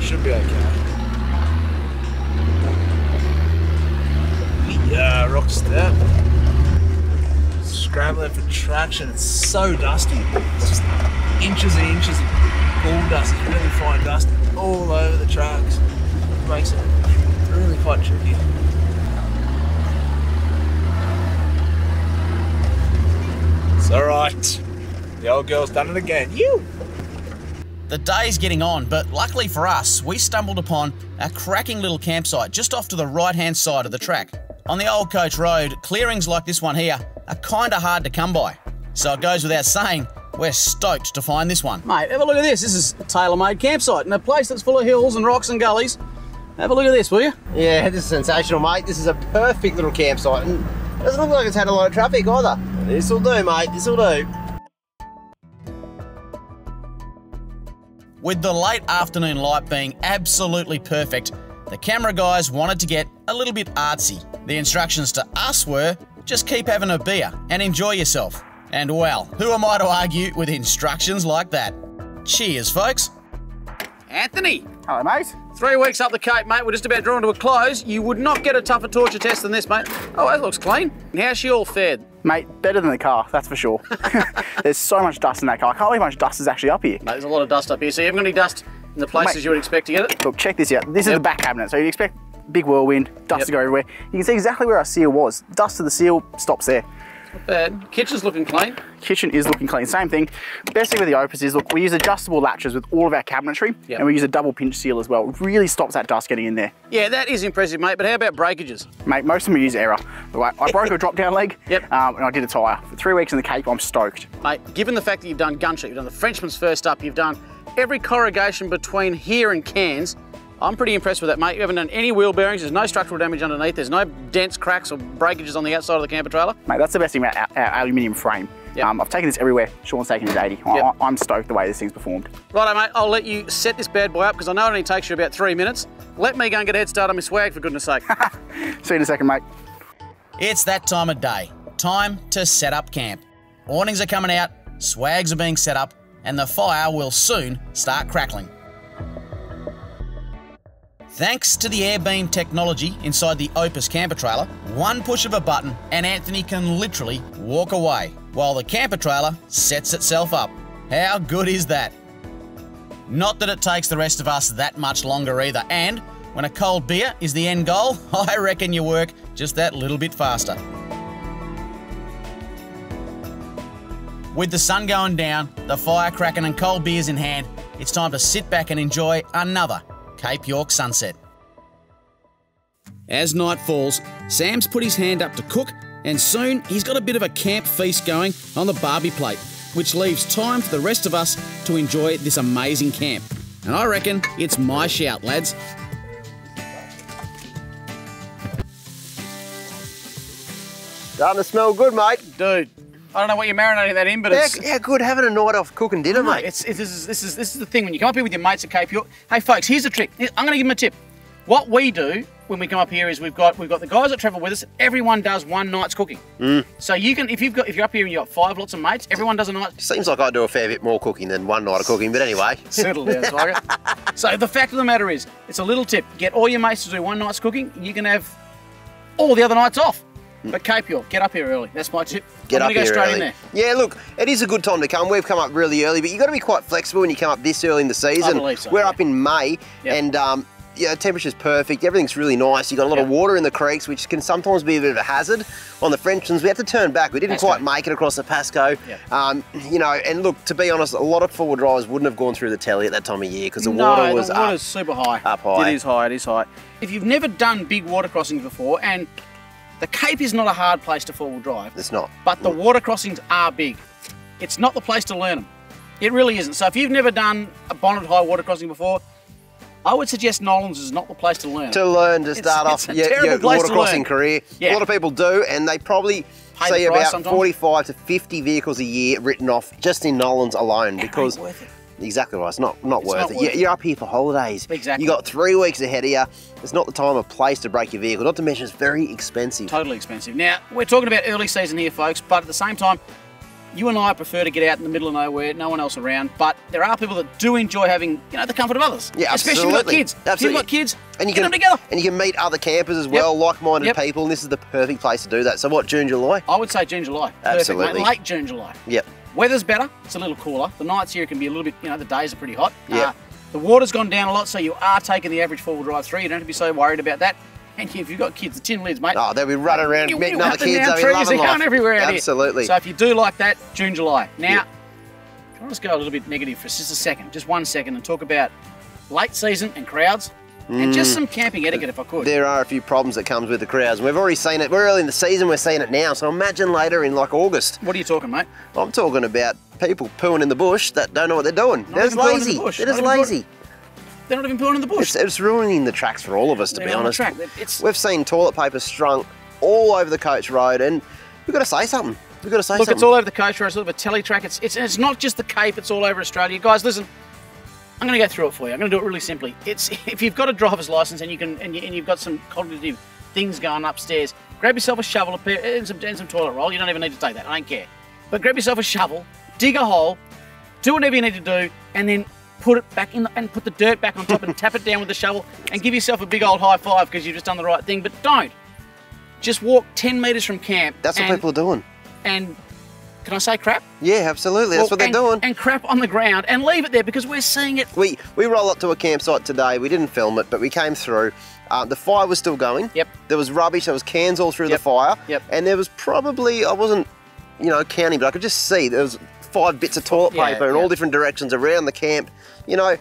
S5: should be okay. Yeah, rock step. Scrambling for traction. It's so dusty. It's just inches and inches of bull dust, really fine dust all over the trucks. Makes it really quite tricky. It's alright. The old girl's done it again. You!
S1: The day's getting on, but luckily for us, we stumbled upon a cracking little campsite just off to the right hand side of the track. On the old coach road, clearings like this one here are kinda hard to come by. So it goes without saying, we're stoked to find this one.
S2: Mate, have a look at this. This is a tailor-made campsite in a place that's full of hills and rocks and gullies. Have a look at this, will you?
S3: Yeah, this is sensational, mate. This is a perfect little campsite, and it doesn't look like it's had a lot of traffic either. This'll do, mate. This'll do.
S1: With the late afternoon light being absolutely perfect, the camera guys wanted to get a little bit artsy. The instructions to us were just keep having a beer and enjoy yourself. And well, who am I to argue with instructions like that? Cheers, folks.
S2: Anthony,
S4: Hello, mate.
S2: three weeks up the Cape, mate. We're just about drawn to a close. You would not get a tougher torture test than this, mate. Oh, that looks clean. And how's she all fared?
S4: Mate, better than the car, that's for sure. There's so much dust in that car. I can't believe how much dust is actually up here.
S2: Mate, there's a lot of dust up here. So you haven't got any dust in the places
S4: Mate.
S2: you would expect to get it?
S4: Look, check this out. This is the back cabinet, so you'd expect big whirlwind, dust
S2: Yep.
S4: to go everywhere. You can see exactly where our seal was. Dust to the seal stops there.
S2: Not Bad. Kitchen's looking clean.
S4: Kitchen is looking clean. Same thing. Best thing with the Opus is, look, we use adjustable latches with all of our cabinetry,
S2: Yep.
S4: and we use a double pinch seal as well. It really stops that dust getting in there.
S2: Yeah, that is impressive, mate. But how about breakages?
S4: Mate, most of them use error. I I broke a drop down leg,
S2: Yep.
S4: um, and I did a tyre. For three weeks in the Cape, I'm stoked.
S2: Mate, given the fact that you've done gunshot, you've done the Frenchman's first up, you've done every corrugation between here and Cairns, I'm pretty impressed with that, mate. You haven't done any wheel bearings, there's no structural damage underneath, there's no dents, cracks, or breakages on the outside of the camper trailer.
S4: Mate, that's the best thing about our, our aluminium frame.
S2: Yep.
S4: Um, I've taken this everywhere. Shaun's taken it 80. I,
S2: Yep.
S4: I, am stoked the way this thing's performed.
S2: Righto, mate, I'll let you set this bad boy up because I know it only takes you about three minutes. Let me go and get a head start on my swag, for goodness sake.
S4: See you in a second, mate.
S1: It's that time of day. Time to set up camp. Awnings are coming out, swags are being set up, and the fire will soon start crackling. Thanks to the airbeam technology inside the Opus camper trailer, one push of a button and Anthony can literally walk away while the camper trailer sets itself up. How good is that? Not that it takes the rest of us that much longer either, and when a cold beer is the end goal, I reckon you work just that little bit faster. With the sun going down, the fire cracking, and cold beers in hand, it's time to sit back and enjoy another Cape York sunset. As night falls, Sam's put his hand up to cook, and soon he's got a bit of a camp feast going on the Barbie plate, which leaves time for the rest of us to enjoy this amazing camp. And I reckon it's my shout, lads.
S3: Starting to smell good, mate.
S2: Dude, I don't know what you're marinating that in, but
S3: Yeah,
S2: it's.
S3: yeah, good having a night off cooking dinner, mate.
S2: it's, it's, this, is, this, is, this is the thing. When you come up here with your mates at Cape York, hey folks, here's the trick. I'm going to give them a tip. What we do when we come up here is we've got we've got the guys that travel with us. Everyone does one night's cooking.
S3: Mm.
S2: So you can if you've got if you're up here and you've got five lots of mates, everyone does a night.
S3: Seems like I do a fair bit more cooking than one night of cooking, but anyway.
S2: Settle down, Swagger. So the fact of the matter is, it's a little tip. Get all your mates to do one night's cooking. You can have all the other nights off. But Cape York, get up here early. That's my tip.
S3: Get
S2: I'm
S3: up
S2: gonna go
S3: here
S2: straight
S3: early.
S2: in there.
S3: Yeah, look, it is a good time to come. We've come up really early, but you've got to be quite flexible when you come up this early in the season.
S2: believe so,
S3: We're
S2: yeah.
S3: up in May,
S2: Yep.
S3: and um, yeah, temperature's perfect. Everything's really nice. You've got a lot of water in the creeks, which can sometimes be a bit of a hazard. On the Frenchman's, we had to turn back. We didn't
S2: Pascoe.
S3: quite make it across the Pascoe.
S2: Yep.
S3: Um, you know, and look, to be honest, a lot of four drivers wouldn't have gone through the telly at that time of year because the
S2: no,
S3: water was
S2: the
S3: up.
S2: super high.
S3: up high.
S2: It is high. It is high. If you've never done big water crossings before, and the Cape is not a hard place to four-wheel drive,
S3: It's not.
S2: but the water crossings are big. It's not the place to learn them. It really isn't. So if you've never done a bonnet high water crossing before, I would suggest Nolan's is not the place to learn.
S3: to learn to start
S2: it's
S3: off
S2: a
S3: your, your water crossing career.
S2: Yeah.
S3: A lot of people do, and they probably
S2: Pay
S3: see about
S2: sometimes.
S3: 45 to 50 vehicles a year written off just in Nolan's alone because
S2: worth it.
S3: Exactly right, it's not not
S2: It's
S3: worth
S2: not
S3: it.
S2: worth
S3: You're,
S2: it.
S3: up here for holidays.
S2: Exactly.
S3: You got three weeks ahead of you. It's not the time or place to break your vehicle. Not to mention it's very expensive.
S2: Totally expensive. Now, we're talking about early season here, folks, but at the same time, you and I prefer to get out in the middle of nowhere, no one else around. But there are people that do enjoy having, you know, the comfort of others.
S3: Yeah,
S2: Especially if you've got kids. absolutely. If you've got kids,
S3: And you
S2: get
S3: can
S2: them together.
S3: and you can meet other campers as well, like-minded
S2: Yep.
S3: people, and this is the perfect place to do that. So what, June, July?
S2: I would say June, July.
S3: Absolutely.
S2: mate. Late June, July.
S3: Yep.
S2: Weather's better. It's a little cooler. The nights here can be a little bit, you know, the days are pretty hot. Uh,
S3: Yeah.
S2: the water's gone down a lot, so you are taking the average four-wheel drive through. You don't have to be so worried about that. And if you've got kids, the tin lids, mate.
S3: Oh, they'll be running around
S2: you-
S3: meeting other kids. They'll be
S2: trees,
S3: loving
S2: they're going everywhere out here.
S3: Absolutely.
S2: So if you do like that, June, July. Now,
S3: Yeah.
S2: I'll just go a little bit negative for just a second, just one second, and talk about late season and crowds, and just
S3: Mm.
S2: some camping etiquette, if I could.
S3: there are a few problems that comes with the crowds. We've already seen it. We're early in the season. We're seeing it now. So imagine later in like August.
S2: What are you talking, mate?
S3: I'm talking about people pooing in the bush that don't know what they're doing. they're just
S2: the
S3: lazy. They're just lazy.
S2: They're not even pulling in the bush.
S3: It's, it's ruining the tracks for all of us, to
S2: They're
S3: be honest. We've seen toilet paper strung all over the coach road, and we've got to say something. We've got to say something.
S2: Look,
S3: something.
S2: it's all over the coach road. It's all over the telly track. It's, it's, it's not just the Cape. It's all over Australia. Guys, listen. I'm going to go through it for you. I'm going to do it really simply. It's if you've got a driver's license and you can and, you, and you've got some cognitive things going upstairs, grab yourself a shovel, a pair, and some and some toilet roll. You don't even need to take that. I don't care. But grab yourself a shovel, dig a hole, do whatever you need to do, and then put it back in the, and put the dirt back on top and tap it down with the shovel and give yourself a big old high five because you've just done the right thing. But don't. Just walk 10 metres from camp.
S3: That's what people are doing.
S2: And can I say crap?
S3: Yeah, absolutely. That's
S2: Well,
S3: what they're
S2: and,
S3: doing.
S2: And crap on the ground and leave it there because we're seeing it.
S3: we we roll up to a campsite today. We didn't film it, but we came through. Uh, the fire was still going.
S2: Yep.
S3: There was rubbish. There was cans all through
S2: Yep.
S3: the fire.
S2: Yep.
S3: And there was probably I wasn't, you know, counting, but I could just see there was five bits of toilet
S2: Yeah,
S3: paper in
S2: yeah.
S3: all different directions around the camp. You know,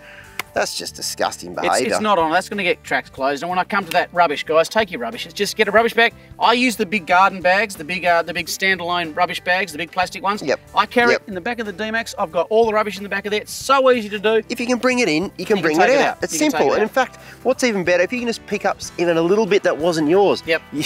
S3: that's just disgusting
S2: It's,
S3: behaviour.
S2: it's not on. That's going to get tracks closed. And when I come to that rubbish, guys, take your rubbish. It's just get a rubbish bag. I use the big garden bags, the big, uh, the big standalone rubbish bags, the big plastic ones.
S3: Yep.
S2: I carry
S3: Yep.
S2: it in the back of the D-Max. I've got all the rubbish in the back of there. It's so easy to do.
S3: If you can bring it in, you can
S2: You
S3: bring
S2: take
S3: it
S2: it
S3: out.
S2: out.
S3: It's
S2: You
S3: simple.
S2: it
S3: And in fact, what's even better, if you can just pick up even a little bit that wasn't yours.
S2: Yep.
S3: You,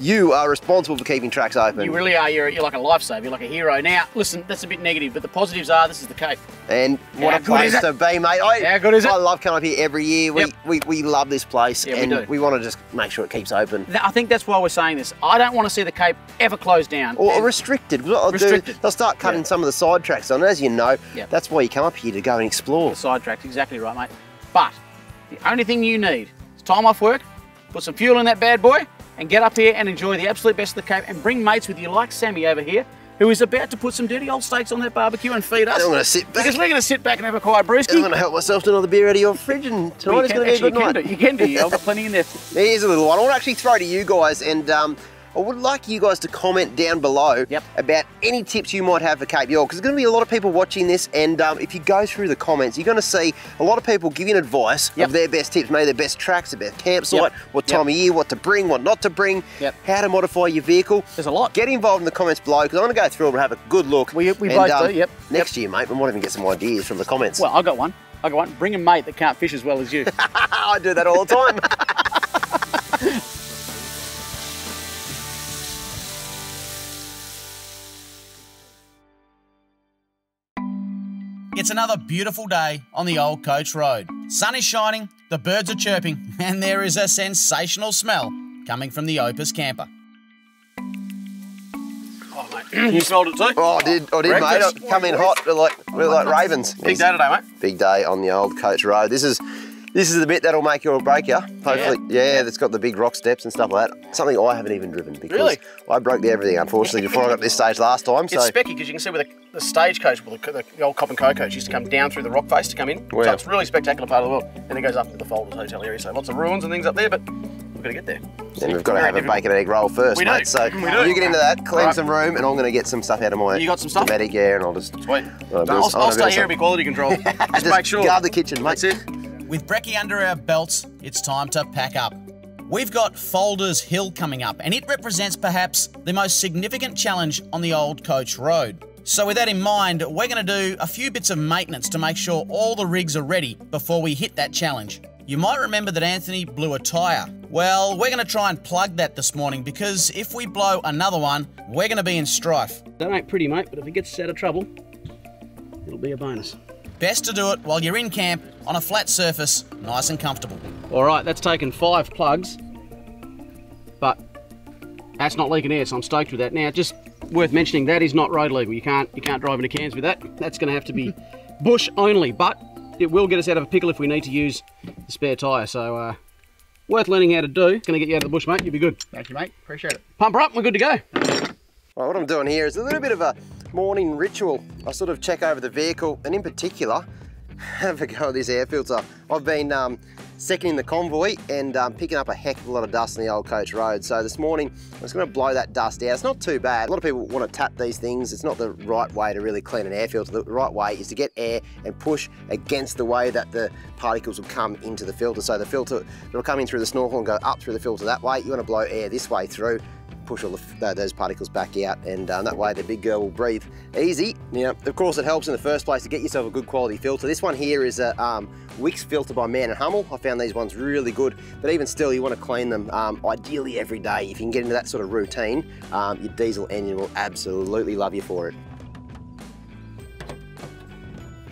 S3: you are responsible for keeping tracks open.
S2: You really are. You're, you're like a lifesaver. You're like a hero. Now, listen, that's a bit negative, but the positives are this is the Cape.
S3: And what
S2: How
S3: a place to be, mate. I,
S2: How good is it?
S3: I love coming up here every year. We,
S2: Yep.
S3: we, we love this place
S2: Yeah, we
S3: and
S2: do.
S3: want to just make sure it keeps open.
S2: I think that's why we're saying this. I don't want to see the Cape ever closed down.
S3: Or restricted. I'll do-
S2: Restricted.
S3: they'll start cutting
S2: Yeah.
S3: some of the side tracks on. As you know,
S2: Yep.
S3: that's why you come up here to go and explore.
S2: The side tracks, Exactly right, mate. But the only thing you need is time off work, put some fuel in that bad boy, and get up here and enjoy the absolute best of the Cape. And bring mates with you, like Sammy over here, who is about to put some dirty old steaks on that barbecue and feed us.
S3: I'm going to sit back.
S2: because we're going to sit back and have a quiet brewski.
S3: I'm going to help myself to another beer out of your fridge, and tonight
S2: Well,
S3: is going to be a good
S2: you
S3: night.
S2: can do. You can do. I've got plenty in there.
S3: Here's a little one. I want to actually throw to you guys, and um, I would like you guys to comment down below
S2: Yep.
S3: about any tips you might have for Cape York, because there's going to be a lot of people watching this, and um, if you go through the comments, you're going to see a lot of people giving advice
S2: Yep.
S3: of their best tips, maybe their best tracks, their best campsite,
S2: Yep.
S3: what time of year, what to bring, what not to bring, how to modify your vehicle.
S2: There's a lot.
S3: Get involved in the comments below, because I'm going to go through and have a good look.
S2: We- we
S3: And, um,
S2: both do, yep.
S3: Next year, mate, we might even get some ideas from the comments.
S2: Well, I got one. I got one. Bring a mate that can't fish as well as you.
S3: I do that all the time.
S1: It's another beautiful day on the old coach road. Sun is shining, the birds are chirping, and there is a sensational smell coming from the Opus camper.
S2: oh, mate. you smelled it too?
S3: Oh, I did, I did, mate. I come in hot, we're like, we're like ravens.
S2: Big day today, mate.
S3: Big day on the old coach road. This is this is the bit that'll make you or break you. Hopefully, yeah, that's got the big rock steps and stuff like that. Something I haven't even driven because
S2: Really?
S3: I broke the everything unfortunately before I got to this stage last time. So
S2: It's specky because you can see where the, the stagecoach, well, the, the old Cobb and Co coach used to come down through the rock face to come in.
S3: Wow.
S2: So it's a really spectacular part of the world. And it goes up into the Folders Hotel area. So lots of ruins and things up there, but we've got to get there.
S3: and we've got to have a bacon and egg roll first,
S2: We do.
S3: mate. So
S2: We do.
S3: you get into that, clean
S2: Right.
S3: some room, and I'm going to get some stuff out of my
S2: You got some stuff?
S3: Dometic, yeah, and I'll just
S2: Sweet.
S3: I'll
S2: I'll,
S3: I'll
S2: I'll stay here and be quality control. Just,
S3: just
S2: make sure.
S3: guard the kitchen, mate.
S2: That's it.
S1: With brekkie under our belts, it's time to pack up. We've got Folders Hill coming up, and it represents perhaps the most significant challenge on the old coach road. So, with that in mind, we're going to do a few bits of maintenance to make sure all the rigs are ready before we hit that challenge. You might remember that Anthony blew a tyre. Well, we're going to try and plug that this morning because if we blow another one, we're going to be in strife.
S2: That ain't pretty, mate, but if it gets us out of trouble, it'll be a bonus.
S1: Best to do it while you're in camp on a flat surface, nice and comfortable.
S2: All right, that's taken five plugs, but that's not leaking air, so I'm stoked with that. Now, just worth mentioning, that is not road legal. You can't you can't drive into cans with that. That's going to have to be bush only, but it will get us out of a pickle if we need to use the spare tyre. So, uh, worth learning how to do. Going to get you out of the bush, mate. You'll be good.
S4: Thank you, mate. Appreciate it.
S2: Pump her up. We're good to go.
S3: Well, what I'm doing here is a little bit of a, morning ritual. I sort of check over the vehicle and in particular, have a go at this air filter. I've been um, seconding the convoy and um, picking up a heck of a lot of dust on the old coach road. So this morning, I'm just gonna blow that dust out. It's not too bad. A lot of people wanna tap these things. It's not the right way to really clean an air filter. The right way is to get air and push against the way that the particles will come into the filter. So the filter, it'll come in through the snorkel and go up through the filter that way. You wanna blow air this way through push all the, those particles back out and um, that way the big girl will breathe easy. Now, of course it helps in the first place to get yourself a good quality filter. This one here is a um, Wix filter by Mann and Hummel. I found these ones really good, but even still you want to clean them um, ideally every day. If you can get into that sort of routine, um, your diesel engine will absolutely love you for it.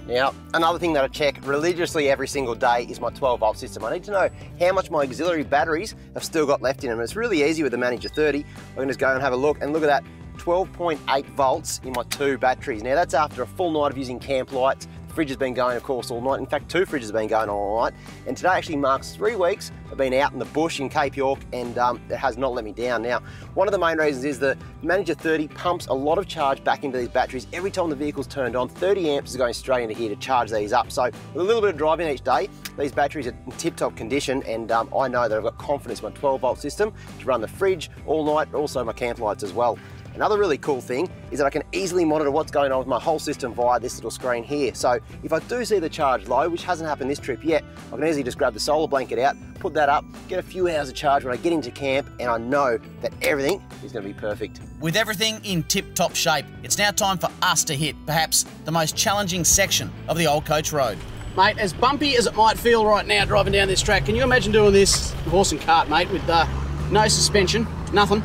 S3: Now, another thing that I check religiously every single day is my 12 volt system. I need to know how much my auxiliary batteries have still got left in them. It's really easy with the Manager 30. I can just go and have a look and look at that 12.8 volts in my two batteries. Now that's after a full night of using camp lights, fridge has been going, of course, all night. In fact, two fridges have been going all night. And today actually marks three weeks I've been out in the bush in Cape York and um, it has not let me down. Now, one of the main reasons is the Manager 30 pumps a lot of charge back into these batteries. Every time the vehicle's turned on, 30 amps is going straight into here to charge these up. So with a little bit of driving each day, these batteries are in tip-top condition and um, I know that I've got confidence in my 12 volt system to run the fridge all night, also my camp lights as well. Another really cool thing is that I can easily monitor what's going on with my whole system via this little screen here. So if I do see the charge low, which hasn't happened this trip yet, I can easily just grab the solar blanket out, put that up, get a few hours of charge when I get into camp, and I know that everything is going to be perfect.
S1: With everything in tip-top shape, it's now time for us to hit perhaps the most challenging section of the Old Coach Road.
S2: Mate, as bumpy as it might feel right now driving down this track, can you imagine doing this horse and cart, mate, with uh, no suspension, nothing?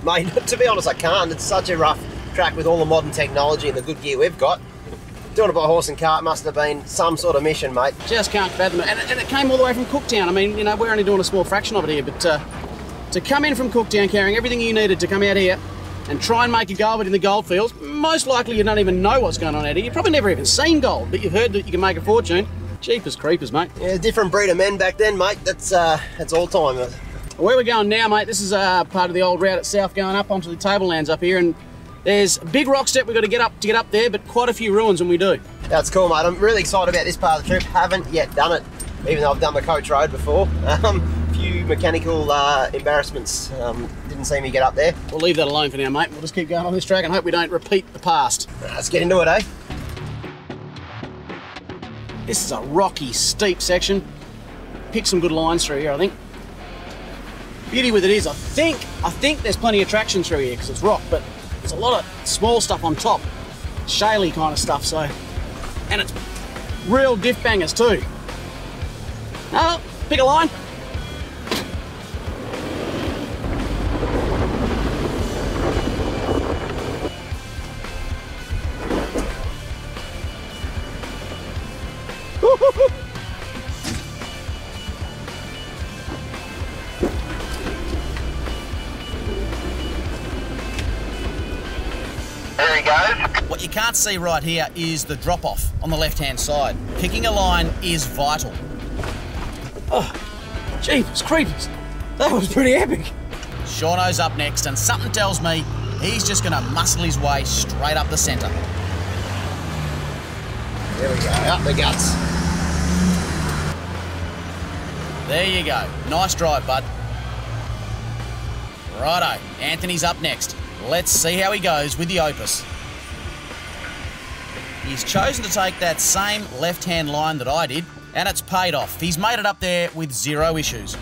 S3: Mate, to be honest, I can't. It's such a rough track with all the modern technology and the good gear we've got. Doing it by horse and cart must have been some sort of mission, mate.
S2: Just can't fathom it. And, and it came all the way from Cooktown. I mean, you know, we're only doing a small fraction of it here, but uh, to come in from Cooktown carrying everything you needed to come out here and try and make a go of it in the goldfields, most likely you don't even know what's going on out here. You've probably never even seen gold, but you've heard that you can make a fortune. Jeepers creepers, mate.
S3: Yeah, different breed of men back then, mate. That's uh, that's all time.
S2: Where we're going now, mate, this is uh, part of the old route itself, going up onto the tablelands up here, and there's a big rock step we've got to get up to get up there, but quite a few ruins when we do.
S3: That's cool, mate. I'm really excited about this part of the trip. Haven't yet done it, even though I've done the coach road before. Um, a few mechanical uh, embarrassments. Um, didn't see me get up there.
S2: We'll leave that alone for now, mate. We'll just keep going on this track and hope we don't repeat the past.
S3: Let's get into it, eh?
S2: This is a rocky, steep section. Pick some good lines through here, I think. Beauty with it is, I think, I think there's plenty of traction through here because it's rock, but there's a lot of small stuff on top, shaly kind of stuff. So, and it's real diff bangers too. No, pick a line.
S1: See right here is the drop off on the left hand side. Picking a line is vital.
S2: Oh, jeepers creepers. That was pretty epic.
S1: Shauno's up next, and something tells me he's just going to muscle his way straight up the centre.
S3: There we go. Up the guts.
S1: There you go. Nice drive, bud. Righto, Anthony's up next. Let's see how he goes with the Opus. He's chosen to take that same left-hand line that I did, and it's paid off. He's made it up there with zero issues.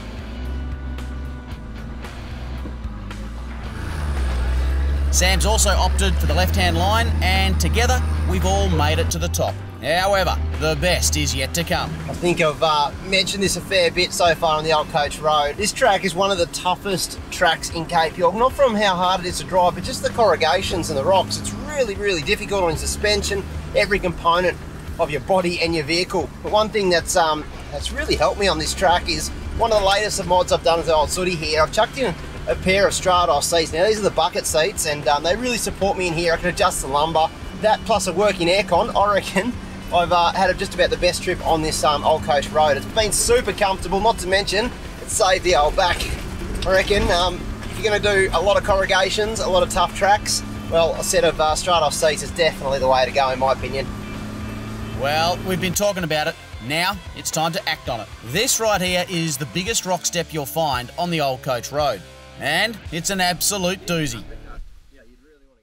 S1: Sam's also opted for the left-hand line, and together we've all made it to the top. However, the best is yet to come.
S3: I think I've uh, mentioned this a fair bit so far on the Old Coach Road. This track is one of the toughest tracks in Cape York, not from how hard it is to drive, but just the corrugations and the rocks. It's really, really difficult on suspension, every component of your body and your vehicle. But one thing that's um, that's really helped me on this track is one of the latest of mods I've done with the old sooty here. I've chucked in a pair of Stratos seats. Now these are the bucket seats and um, they really support me in here. I can adjust the lumbar. That plus a working aircon, I reckon I've uh, had just about the best trip on this um, Old Coach Road. It's been super comfortable, not to mention it saved the old back. I reckon um, if you're going to do a lot of corrugations, a lot of tough tracks, well, a set of uh, Stratos seats is definitely the way to go, in my opinion.
S1: Well, we've been talking about it. Now it's time to act on it. This right here is the biggest rock step you'll find on the Old Coach Road. And it's an absolute doozy.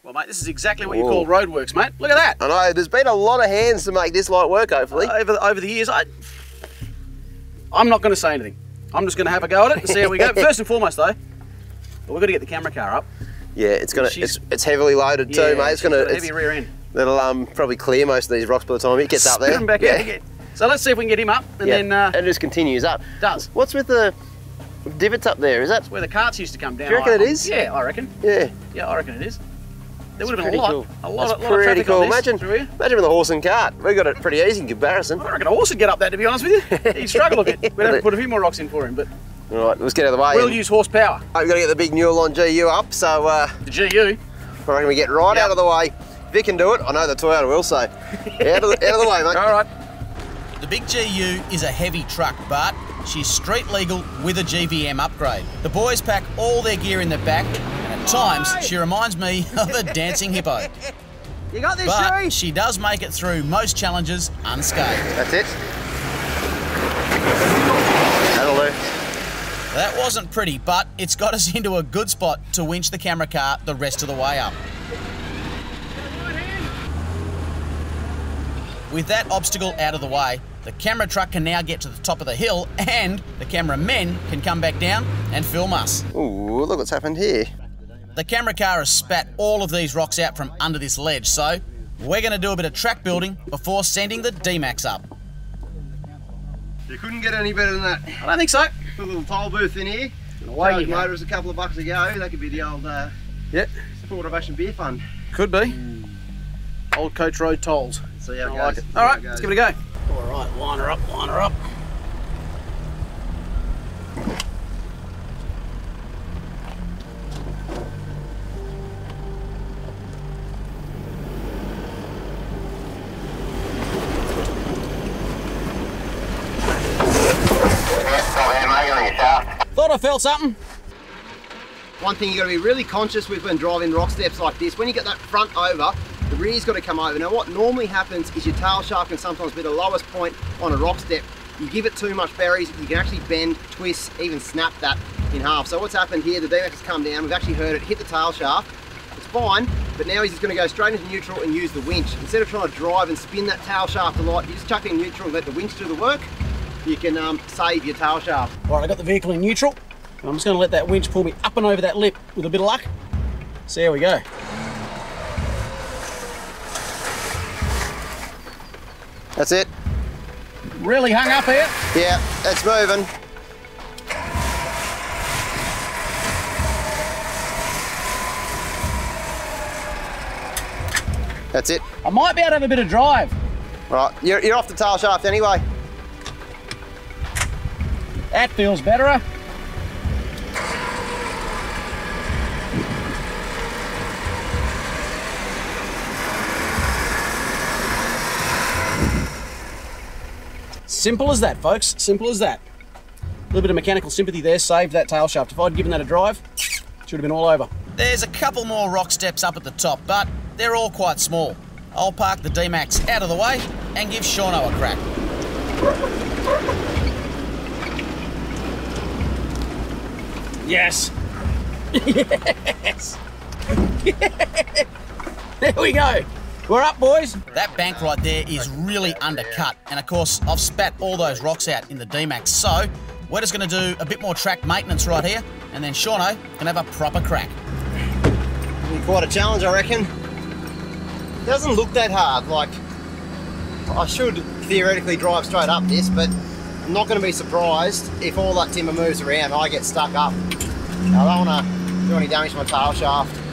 S2: Well, mate, this is exactly what you
S3: Whoa.
S2: call roadworks, mate. Look at that.
S3: I know, there's been a lot of hands to make this light work, hopefully.
S2: Over, over the years, I, I'm not going to say anything. I'm just going to have a go at it and see how we go. First and foremost, though, we've got to get the camera car up.
S3: yeah, it's gonna, it's, it's heavily loaded too, mate. It's gonna,
S2: got a
S3: it's,
S2: heavy rear end.
S3: it'll um, probably clear most of these rocks by the time it gets up there.
S2: Back out again. So let's see if we can get him up, and
S3: Yeah,
S2: then uh,
S3: it just continues up.
S2: does.
S3: What's with the divots up there? Is that?
S2: Where the carts used to come down.
S3: Do you reckon
S2: I-
S3: it is?
S2: Yeah, I reckon.
S3: Yeah,
S2: Yeah, I reckon it is. There would have been a lot,
S3: cool.
S2: a lot,
S3: That's
S2: of, lot of
S3: pretty
S2: traffic
S3: cool.
S2: on this
S3: Imagine, imagine with a horse and cart. We got it pretty easy in comparison.
S2: I reckon a horse would get up that, to be honest with you. He'd struggle a bit. We'd have to put a few more rocks in for him, but
S3: All right, let's get out of the way.
S2: we'll
S3: and-
S2: use horsepower.
S3: We've got to get the big Newlon GU up, so uh,
S2: The GU.
S3: I reckon we get right
S2: Yep.
S3: out of the way. Vic can do it. I know the Toyota will, so out of the, out of the way, mate.
S2: All right.
S1: The big GU is a heavy truck, but she's street legal with a GVM upgrade. The boys pack all their gear in the back, and at times she reminds me of a dancing hippo.
S3: You got this,
S1: But she does make it through most challenges unscathed.
S3: That's it. That'll do.
S1: That wasn't pretty, but it's got us into a good spot to winch the camera car the rest of the way up. With that obstacle out of the way, the camera truck can now get to the top of the hill and the cameramen can come back down and film us.
S3: Ooh, look what's happened here.
S1: The camera car has spat all of these rocks out from under this ledge, so we're going to do a bit of track building before sending the D-Max up.
S3: You couldn't get any better than that.
S2: I don't think so.
S3: Put a little toll booth in here.
S2: Away go.
S3: motors a couple of bucks a go. That could be the old uh,
S2: Yep.
S3: Support of Ocean Beer Fund.
S2: Could be. Old Coach Road tolls.
S3: See how it
S2: I
S3: goes.
S2: like it.
S3: See
S2: All right, let's give it a go. All right, line her up, line her up. Felt something.
S3: One thing you've got to be really conscious with when driving rock steps like this, when you get that front over, the rear's got to come over. Now what normally happens is your tail shaft can sometimes be the lowest point on a rock step. You give it too much berries, you can actually bend, twist, even snap that in half. So what's happened here, the D-Max has come down, we've actually heard it hit the tail shaft. It's fine, but now he's just going to go straight into neutral and use the winch. Instead of trying to drive and spin that tail shaft a lot, you just chuck it in neutral and let the winch do the work. You can um, save your tail shaft.
S2: All right, I got the vehicle in neutral. And I'm just going to let that winch pull me up and over that lip with a bit of luck. See how we go.
S3: That's it.
S2: Really hung up here.
S3: Yeah, it's moving. That's it.
S2: I might be able to have a bit of drive.
S3: Right, you're, you're off the tail shaft anyway.
S2: That feels better. Simple as that, folks. Simple as that. A little bit of mechanical sympathy there saved that tail shaft. If I'd given that a drive, it should have been all over.
S1: There's a couple more rock steps up at the top, but they're all quite small. I'll park the D-Max out of the way and give Shauno a crack.
S2: Yes. Yes. there we go. We're up, boys.
S1: That bank right there is really undercut, and of course, I've spat all those rocks out in the D-Max, so we're just going to do a bit more track maintenance right here, and then Shauno can have a proper crack.
S3: Quite a challenge, I reckon. It Doesn't look that hard. Like, I should theoretically drive straight up this, but I'm not going to be surprised if all that timber moves around I get stuck up. I don't want to do any damage to my tail shaft.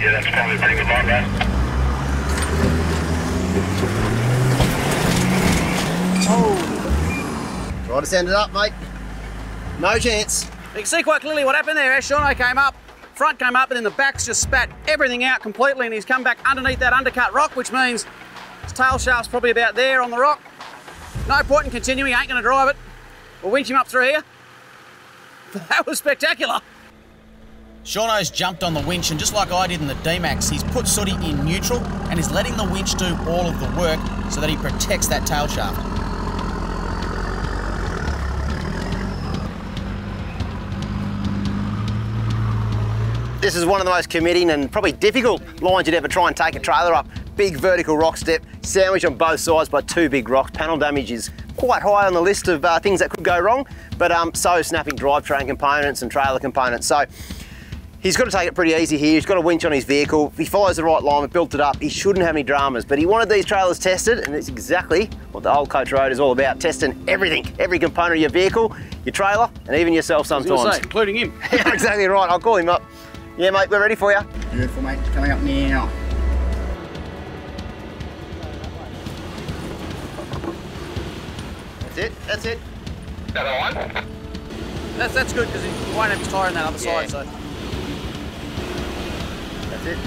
S6: Yeah, that's probably a pretty good lot, right?
S3: Try to send it up, mate. No chance.
S2: You can see quite clearly what happened there. Eh, As Shauno came up, front came up, and then the back's just spat everything out completely, and he's come back underneath that undercut rock, which means his tail shaft's probably about there on the rock. No point in continuing, ain't gonna drive it. We'll winch him up through here. That was spectacular.
S1: Shauno's jumped on the winch and just like I did in the D-Max, he's put Sooty in neutral and is letting the winch do all of the work so that he protects that tail shaft.
S3: This is one of the most committing and probably difficult lines you'd ever try and take a trailer up. Big vertical rock step, sandwiched on both sides by two big rocks. Panel damage is quite high on the list of uh, things that could go wrong, but um, so snapping drivetrain components and trailer components. So he's got to take it pretty easy here. He's got a winch on his vehicle. He follows the right line, We built it up, he shouldn't have any dramas. But he wanted these trailers tested, and it's exactly what the Old Coach Road is all about, testing everything, every component of your vehicle, your trailer, and even yourself
S2: I was gonna
S3: sometimes.
S2: say, including him.
S3: Yeah, exactly right. I'll call him up. Yeah, mate, we're ready for you.
S4: Beautiful, mate. Coming up now.
S3: That's it. That's it.
S2: That's that's good because he won't have his tyre on that other
S3: Yeah.
S2: side. So
S3: That's it.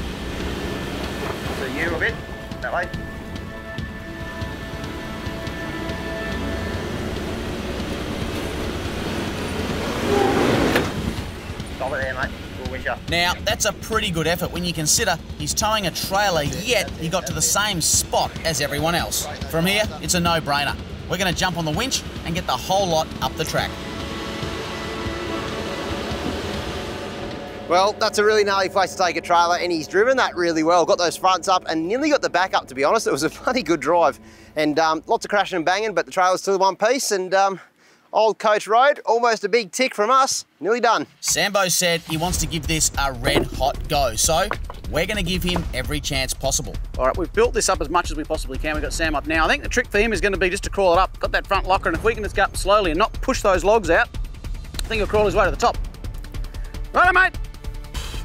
S3: So you a bit that way. Stop it there, mate. We'll wish you.
S1: Now, that's a pretty good effort when you consider he's towing a trailer, yet he got to the same spot as everyone else. From here, it's a no-brainer. We're going to jump on the winch and get the whole lot up the track.
S3: Well, that's a really gnarly place to take a trailer, and he's driven that really well. Got those fronts up and nearly got the back up, to be honest. It was a bloody good drive. And um, lots of crashing and banging, but the trailer's still in one piece. And um, Old Coach Road, almost a big tick from us. Nearly done.
S1: Sambo said he wants to give this a red hot go, so we're going to give him every chance possible.
S2: All right, we've built this up as much as we possibly can. We've got Sam up now. I think the trick for him is going to be just to crawl it up. Got that front locker, and if we can just go up slowly and not push those logs out, I think he'll crawl his way to the top. Righto, mate.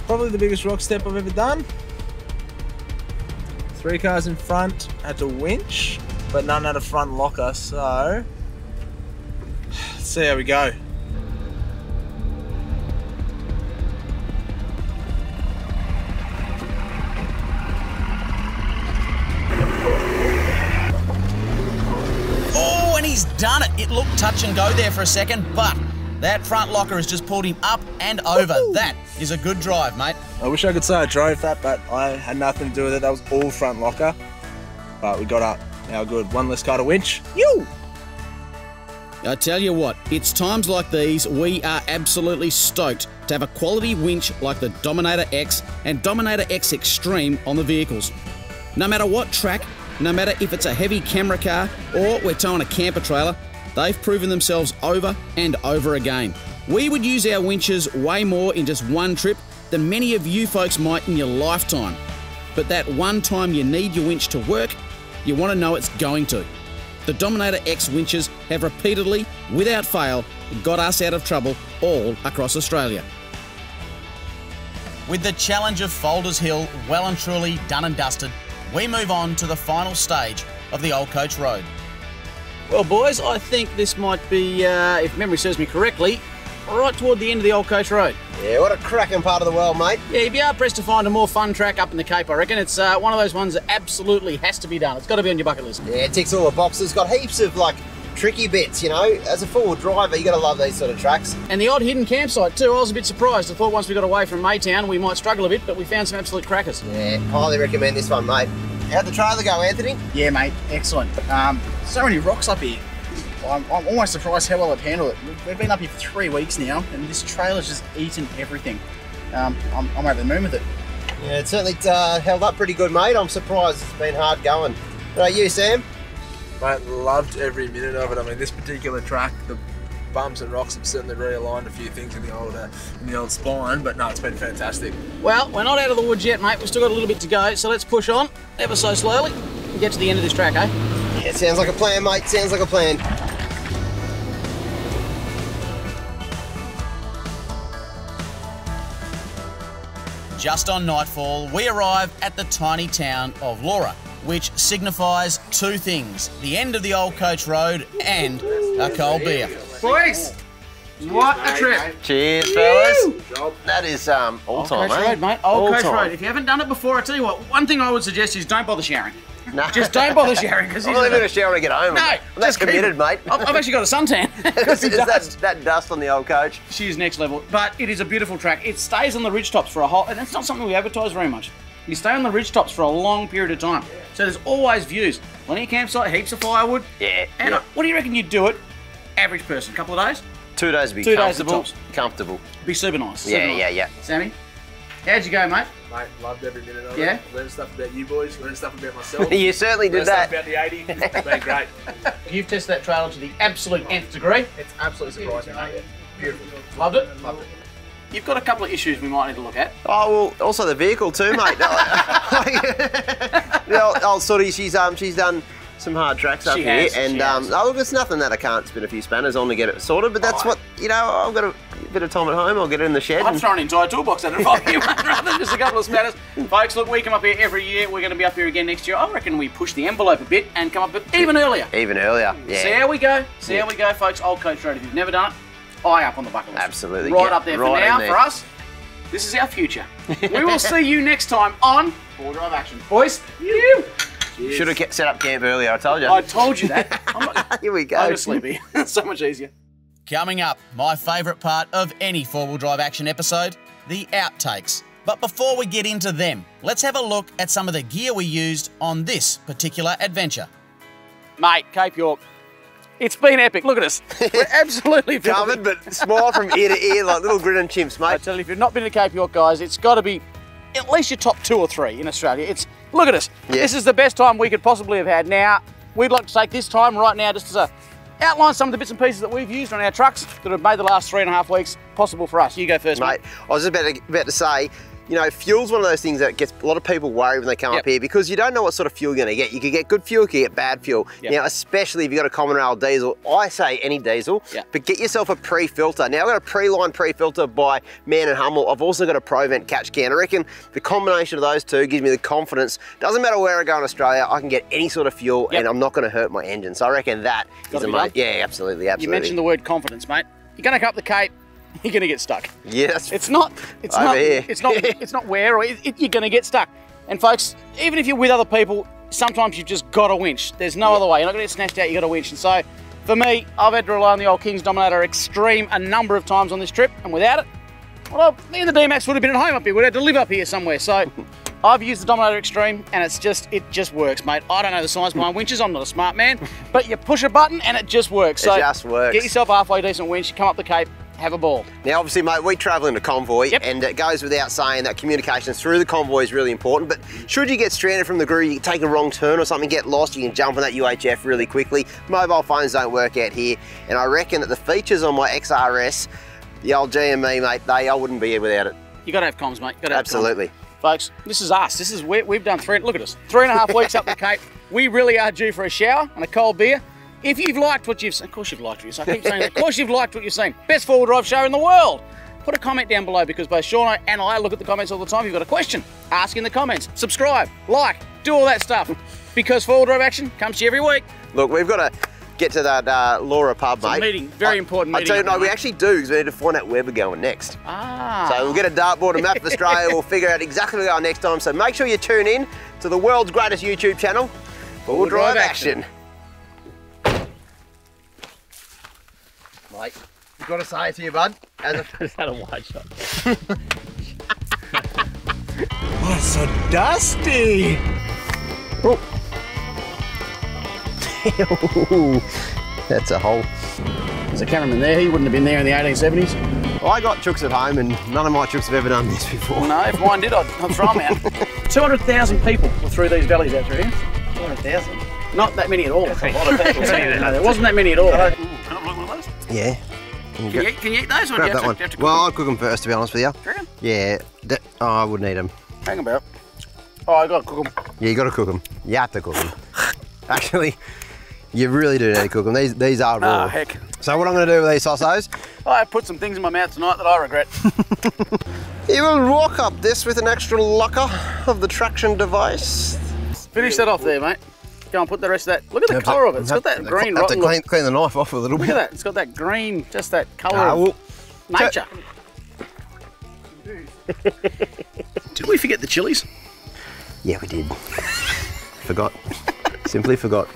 S7: Probably the biggest rock step I've ever done. Three cars in front had to winch, but none had a front locker, so let's see how we go.
S1: Oh, and he's done it. It looked touch and go there for a second, but that front locker has just pulled him up and over. That is a good drive, mate.
S7: I wish I could say I drove that, but I had nothing to do with it. That was all front locker. But we got up. Now good. One less car to winch. You!
S1: I tell you what, it's times like these we are absolutely stoked to have a quality winch like the Dominator X and Dominator X Extreme on the vehicles. No matter what track, no matter if it's a heavy camera car or we're towing a camper trailer, they've proven themselves over and over again. We would use our winches way more in just one trip than many of you folks might in your lifetime. But that one time you need your winch to work, you want to know it's going to. The Dominator X winches have repeatedly, without fail, got us out of trouble all across Australia. With the challenge of Folders Hill well and truly done and dusted, we move on to the final stage of the Old Coach Road.
S2: Well, boys, I think this might be, uh, if memory serves me correctly, right toward the end of the Old Coach Road.
S3: Yeah, what a cracking part of the world, mate.
S2: Yeah, you'd be hard pressed to find a more fun track up in the Cape, I reckon. It's uh, one of those ones that absolutely has to be done. It's got to be on your bucket list.
S3: Yeah, it ticks all the boxes. Got heaps of like tricky bits, you know. As a four-wheel driver, you got to love these sort of tracks.
S2: And the odd hidden campsite too. I was a bit surprised. I thought once we got away from Maytown we might struggle a bit, but we found some absolute crackers.
S3: Yeah, highly recommend this one, mate. How'd the trailer go, Anthony?
S4: Yeah, mate, excellent. Um, so many rocks up here. I'm, I'm almost surprised how well I've handled it. We've- We've been up here for three weeks now, and this trailer's just eaten everything. Um, I'm, I'm over the moon with it.
S3: Yeah, it certainly uh, held up pretty good, mate. I'm surprised it's been hard going. What about you, Sam?
S7: Mate, loved every minute of it. I mean, this particular track, the bumps and rocks have certainly realigned a few things in the old uh, in the old spine, but no, it's been fantastic.
S2: Well, we're not out of the woods yet, mate. We've still got a little bit to go, so let's push on ever so slowly and get to the end of this track, eh?
S3: Yeah, sounds like a plan, mate. Sounds like a plan.
S1: Just on nightfall, we arrive at the tiny town of Laura, which signifies two things the end of the Old Coach Road and a cold beer.
S2: Boys, what a trip!
S3: Cheers, fellas. That is um, all
S2: Old
S3: time,
S2: Coach
S3: mate.
S2: Road, mate. Old
S3: All
S2: Coach
S3: time.
S2: Road. If you haven't done it before, I tell you what, one thing I would suggest is don't bother showering.
S3: No.
S2: Just don't bother showering because
S3: I'm not even gonna shower when I get home.
S2: No,
S3: I'm
S2: just
S3: committed,
S2: it.
S3: mate.
S2: I've, I've actually got a suntan.
S3: Is that, that dust on the old coach?
S2: She's next level, but it is a beautiful track. It stays on the ridge tops for a whole, and that's not something we advertise very much. You stay on the ridge tops for a long period of time, so there's always views. Plenty of campsite, heaps of firewood.
S3: Yeah.
S2: And
S3: yeah.
S2: what do you reckon you'd do it? Average person, a couple of days,
S3: Two days would be
S2: Two days
S3: comfortable.
S2: tops.
S3: comfortable.
S2: be super nice. super
S3: Yeah,
S2: nice.
S3: yeah, yeah.
S2: Sammy, how'd you go, mate?
S7: Mate, loved every minute of
S2: Yeah?
S7: it. Learned stuff about you boys, learned stuff about myself.
S3: You certainly did
S7: learned stuff
S3: that.
S7: about the 80. It's been great.
S2: You've tested that trailer to the absolute nth degree.
S7: It's absolutely surprising, mate. Beautiful.
S2: Loved it.
S7: Loved it.
S2: You've got a couple of issues we might need to look at.
S3: Oh well, also the vehicle too, mate. no, oh, sorry, she's um she's done some hard tracks up
S2: She
S3: here,
S2: has,
S3: and um oh look, it's nothing that I can't spin a few spanners on to get it sorted. But that's
S2: Oh,
S3: what you know. I've got a bit of time at home. I'll get it in the shed.
S2: I'd
S3: and-
S2: throw an entire toolbox at it if I were you, mate, rather than just a couple of spanners, Folks, look, we come up here every year. We're going to be up here again next year. I reckon we push the envelope a bit and come up even earlier.
S3: even earlier. Yeah.
S2: See how we go. See
S3: Yeah.
S2: how we go, folks. Old Coach Road. If you've never done it, eye up on the bucket list.
S3: Absolutely.
S2: Right
S3: Get
S2: up there for
S3: right in
S2: now
S3: there.
S2: for us. This is our future. we will see you next time on Four Drive Action. Boys, you.
S3: Should have set up camp earlier. I told you.
S2: I told you that. I'm not
S3: here we go.
S2: I'm just sleepy. so much easier.
S1: Coming up, my favourite part of any four wheel drive action episode the outtakes. But before we get into them, let's have a look at some of the gear we used on this particular adventure.
S2: Mate, Cape York. It's been epic. Look at us. We're absolutely
S3: Covered, but smile from ear to ear like little grinning chimps,
S2: I
S3: mate.
S2: I tell you, if you've not been to Cape York, guys, it's got to be at least your top two or three in Australia. It's look at us.
S3: Yeah.
S2: This is the best time we could possibly have had. Now, we'd like to take this time right now just to outline some of the bits and pieces that we've used on our trucks that have made the last three and a half weeks possible for us. You go first, mate.
S3: mate. I was about to, about to say, you know, fuel's one of those things that gets a lot of people worried when they come
S2: Yep.
S3: up here because you don't know what sort of fuel you're going to get. You could get good fuel, you could get bad fuel.
S2: Yep.
S3: Now, especially if you've got a common rail diesel, I say any diesel,
S2: Yep.
S3: but get yourself a pre-filter. Now, I've got a Preline pre-filter by Mann and Hummel. I've also got a Provent catch can. I reckon the combination of those two gives me the confidence. Doesn't matter where I go in Australia, I can get any sort of fuel and I'm not going to hurt my engine. So I reckon that is a mate. Yeah, absolutely, absolutely.
S2: You mentioned the word confidence, mate. You're going to come up the Cape, you're going to get stuck.
S3: yeah, that's
S2: It's not. It's not.
S3: here.
S2: It's not. It's not where, or it, it- you're going to get stuck. And folks, even if you're with other people, sometimes you've just got to winch. There's no other way. You're not going to get snatched out. You got to winch. And so, for me, I've had to rely on the old Kings Dominator Extreme a number of times on this trip, and without it, well, me and the D-Max would have been at home up here. We'd have to live up here somewhere. So. I've used the Dominator Extreme and it's just, it just works, mate. I don't know the science behind winches, I'm not a smart man, but you push a button and it just works.
S3: It just works.
S2: get yourself halfway decent winch, come up the Cape, have a ball.
S3: Now, obviously, mate, we travel in a convoy,
S2: Yep.
S3: and it goes without saying that communication through the convoy is really important. But should you get stranded from the group, you take a wrong turn or something, get lost, you can jump on that UHF really quickly. Mobile phones don't work out here, and I reckon that the features on my XRS, the old GME, mate, they I wouldn't be here without it.
S2: You got to have comms, mate. Got to have comms.
S3: Absolutely.
S2: folks. This is us. This is we, we've done three. Look at us, three and a half weeks up the Cape. We really are due for a shower and a cold beer. If you've liked what you've seen, of course you've liked what you've seen. I keep saying, that. of course you've liked what you've seen. Best four-wheel drive show in the world. Put a comment down below because both Shaun and I look at the comments all the time. If you've got a question, ask in the comments. Subscribe, like, do all that stuff. Because four-wheel drive action comes to you every week.
S3: Look, we've got to get to that uh, Laura pub,
S2: a
S3: mate.
S2: meeting, very
S3: I-
S2: important
S3: I tell you, no, we actually do because we need to find out where we're going next.
S2: Ah.
S3: So we'll get a dartboard, a map of Australia, we'll figure out exactly where we are next time. So make sure you tune in to the world's greatest YouTube channel, Full Drive,
S2: Drive
S3: Action. Mate, you've got to say it to you, bud. As a,
S2: Is that a wide shot?
S4: Oh, it's so dusty. Oh.
S3: that's a hole.
S2: There's a cameraman there. He wouldn't have been there in the 1870s.
S3: I got chooks at home and none of my chooks have ever done this before.
S2: No, if mine did, I'd, I'd throw them out. 200,000 people were through these valleys out through here. 200,000? Not that many at all. That's a lot of people. no, there wasn't that many at all. Can I blow one of those?
S3: Yeah.
S2: Can you, can you eat those or
S3: Grab that
S2: to,
S3: one.
S2: do you have to cook
S3: Well, I'd cook them first, to be honest with you. Yeah. that- oh, I wouldn't eat them.
S2: Hang about. Oh, I got to cook them.
S3: Yeah, you got to cook them. You have to cook them. Actually, you really do need to cook them. These these are raw.
S2: Ah, heck.
S3: So what I'm going to do with these sausos,
S2: I put some things in my mouth tonight that I regret.
S3: you will rock up this with an extra locker of the traction device.
S2: Finish that off there, mate. Go and put the rest of that. Look at the colour of it. It's got that green
S3: Have to
S2: look.
S3: clean, clean the knife off a little
S2: Look
S3: bit.
S2: at that. It's got that green, just that colour
S3: Ah,
S2: of
S3: well,
S2: nature. Did we forget the chilies?
S3: yeah, we did. forgot. Simply forgot.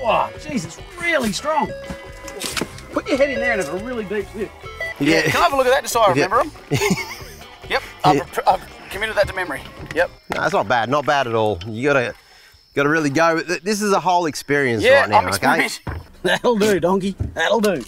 S2: Wow, jeez, it's really strong. Put your head in there and it's a really deep slip.
S3: Yeah.
S2: Can I have a look at that just so I
S3: Yeah.
S2: remember them? yep, I've, I've committed that to memory. Yep.
S3: No, it's not bad. Not bad at all. You gotta, gotta really go. This is a whole experience
S2: Yeah,
S3: right now.
S2: I'm
S3: okay.
S2: That'll do, donkey. That'll do.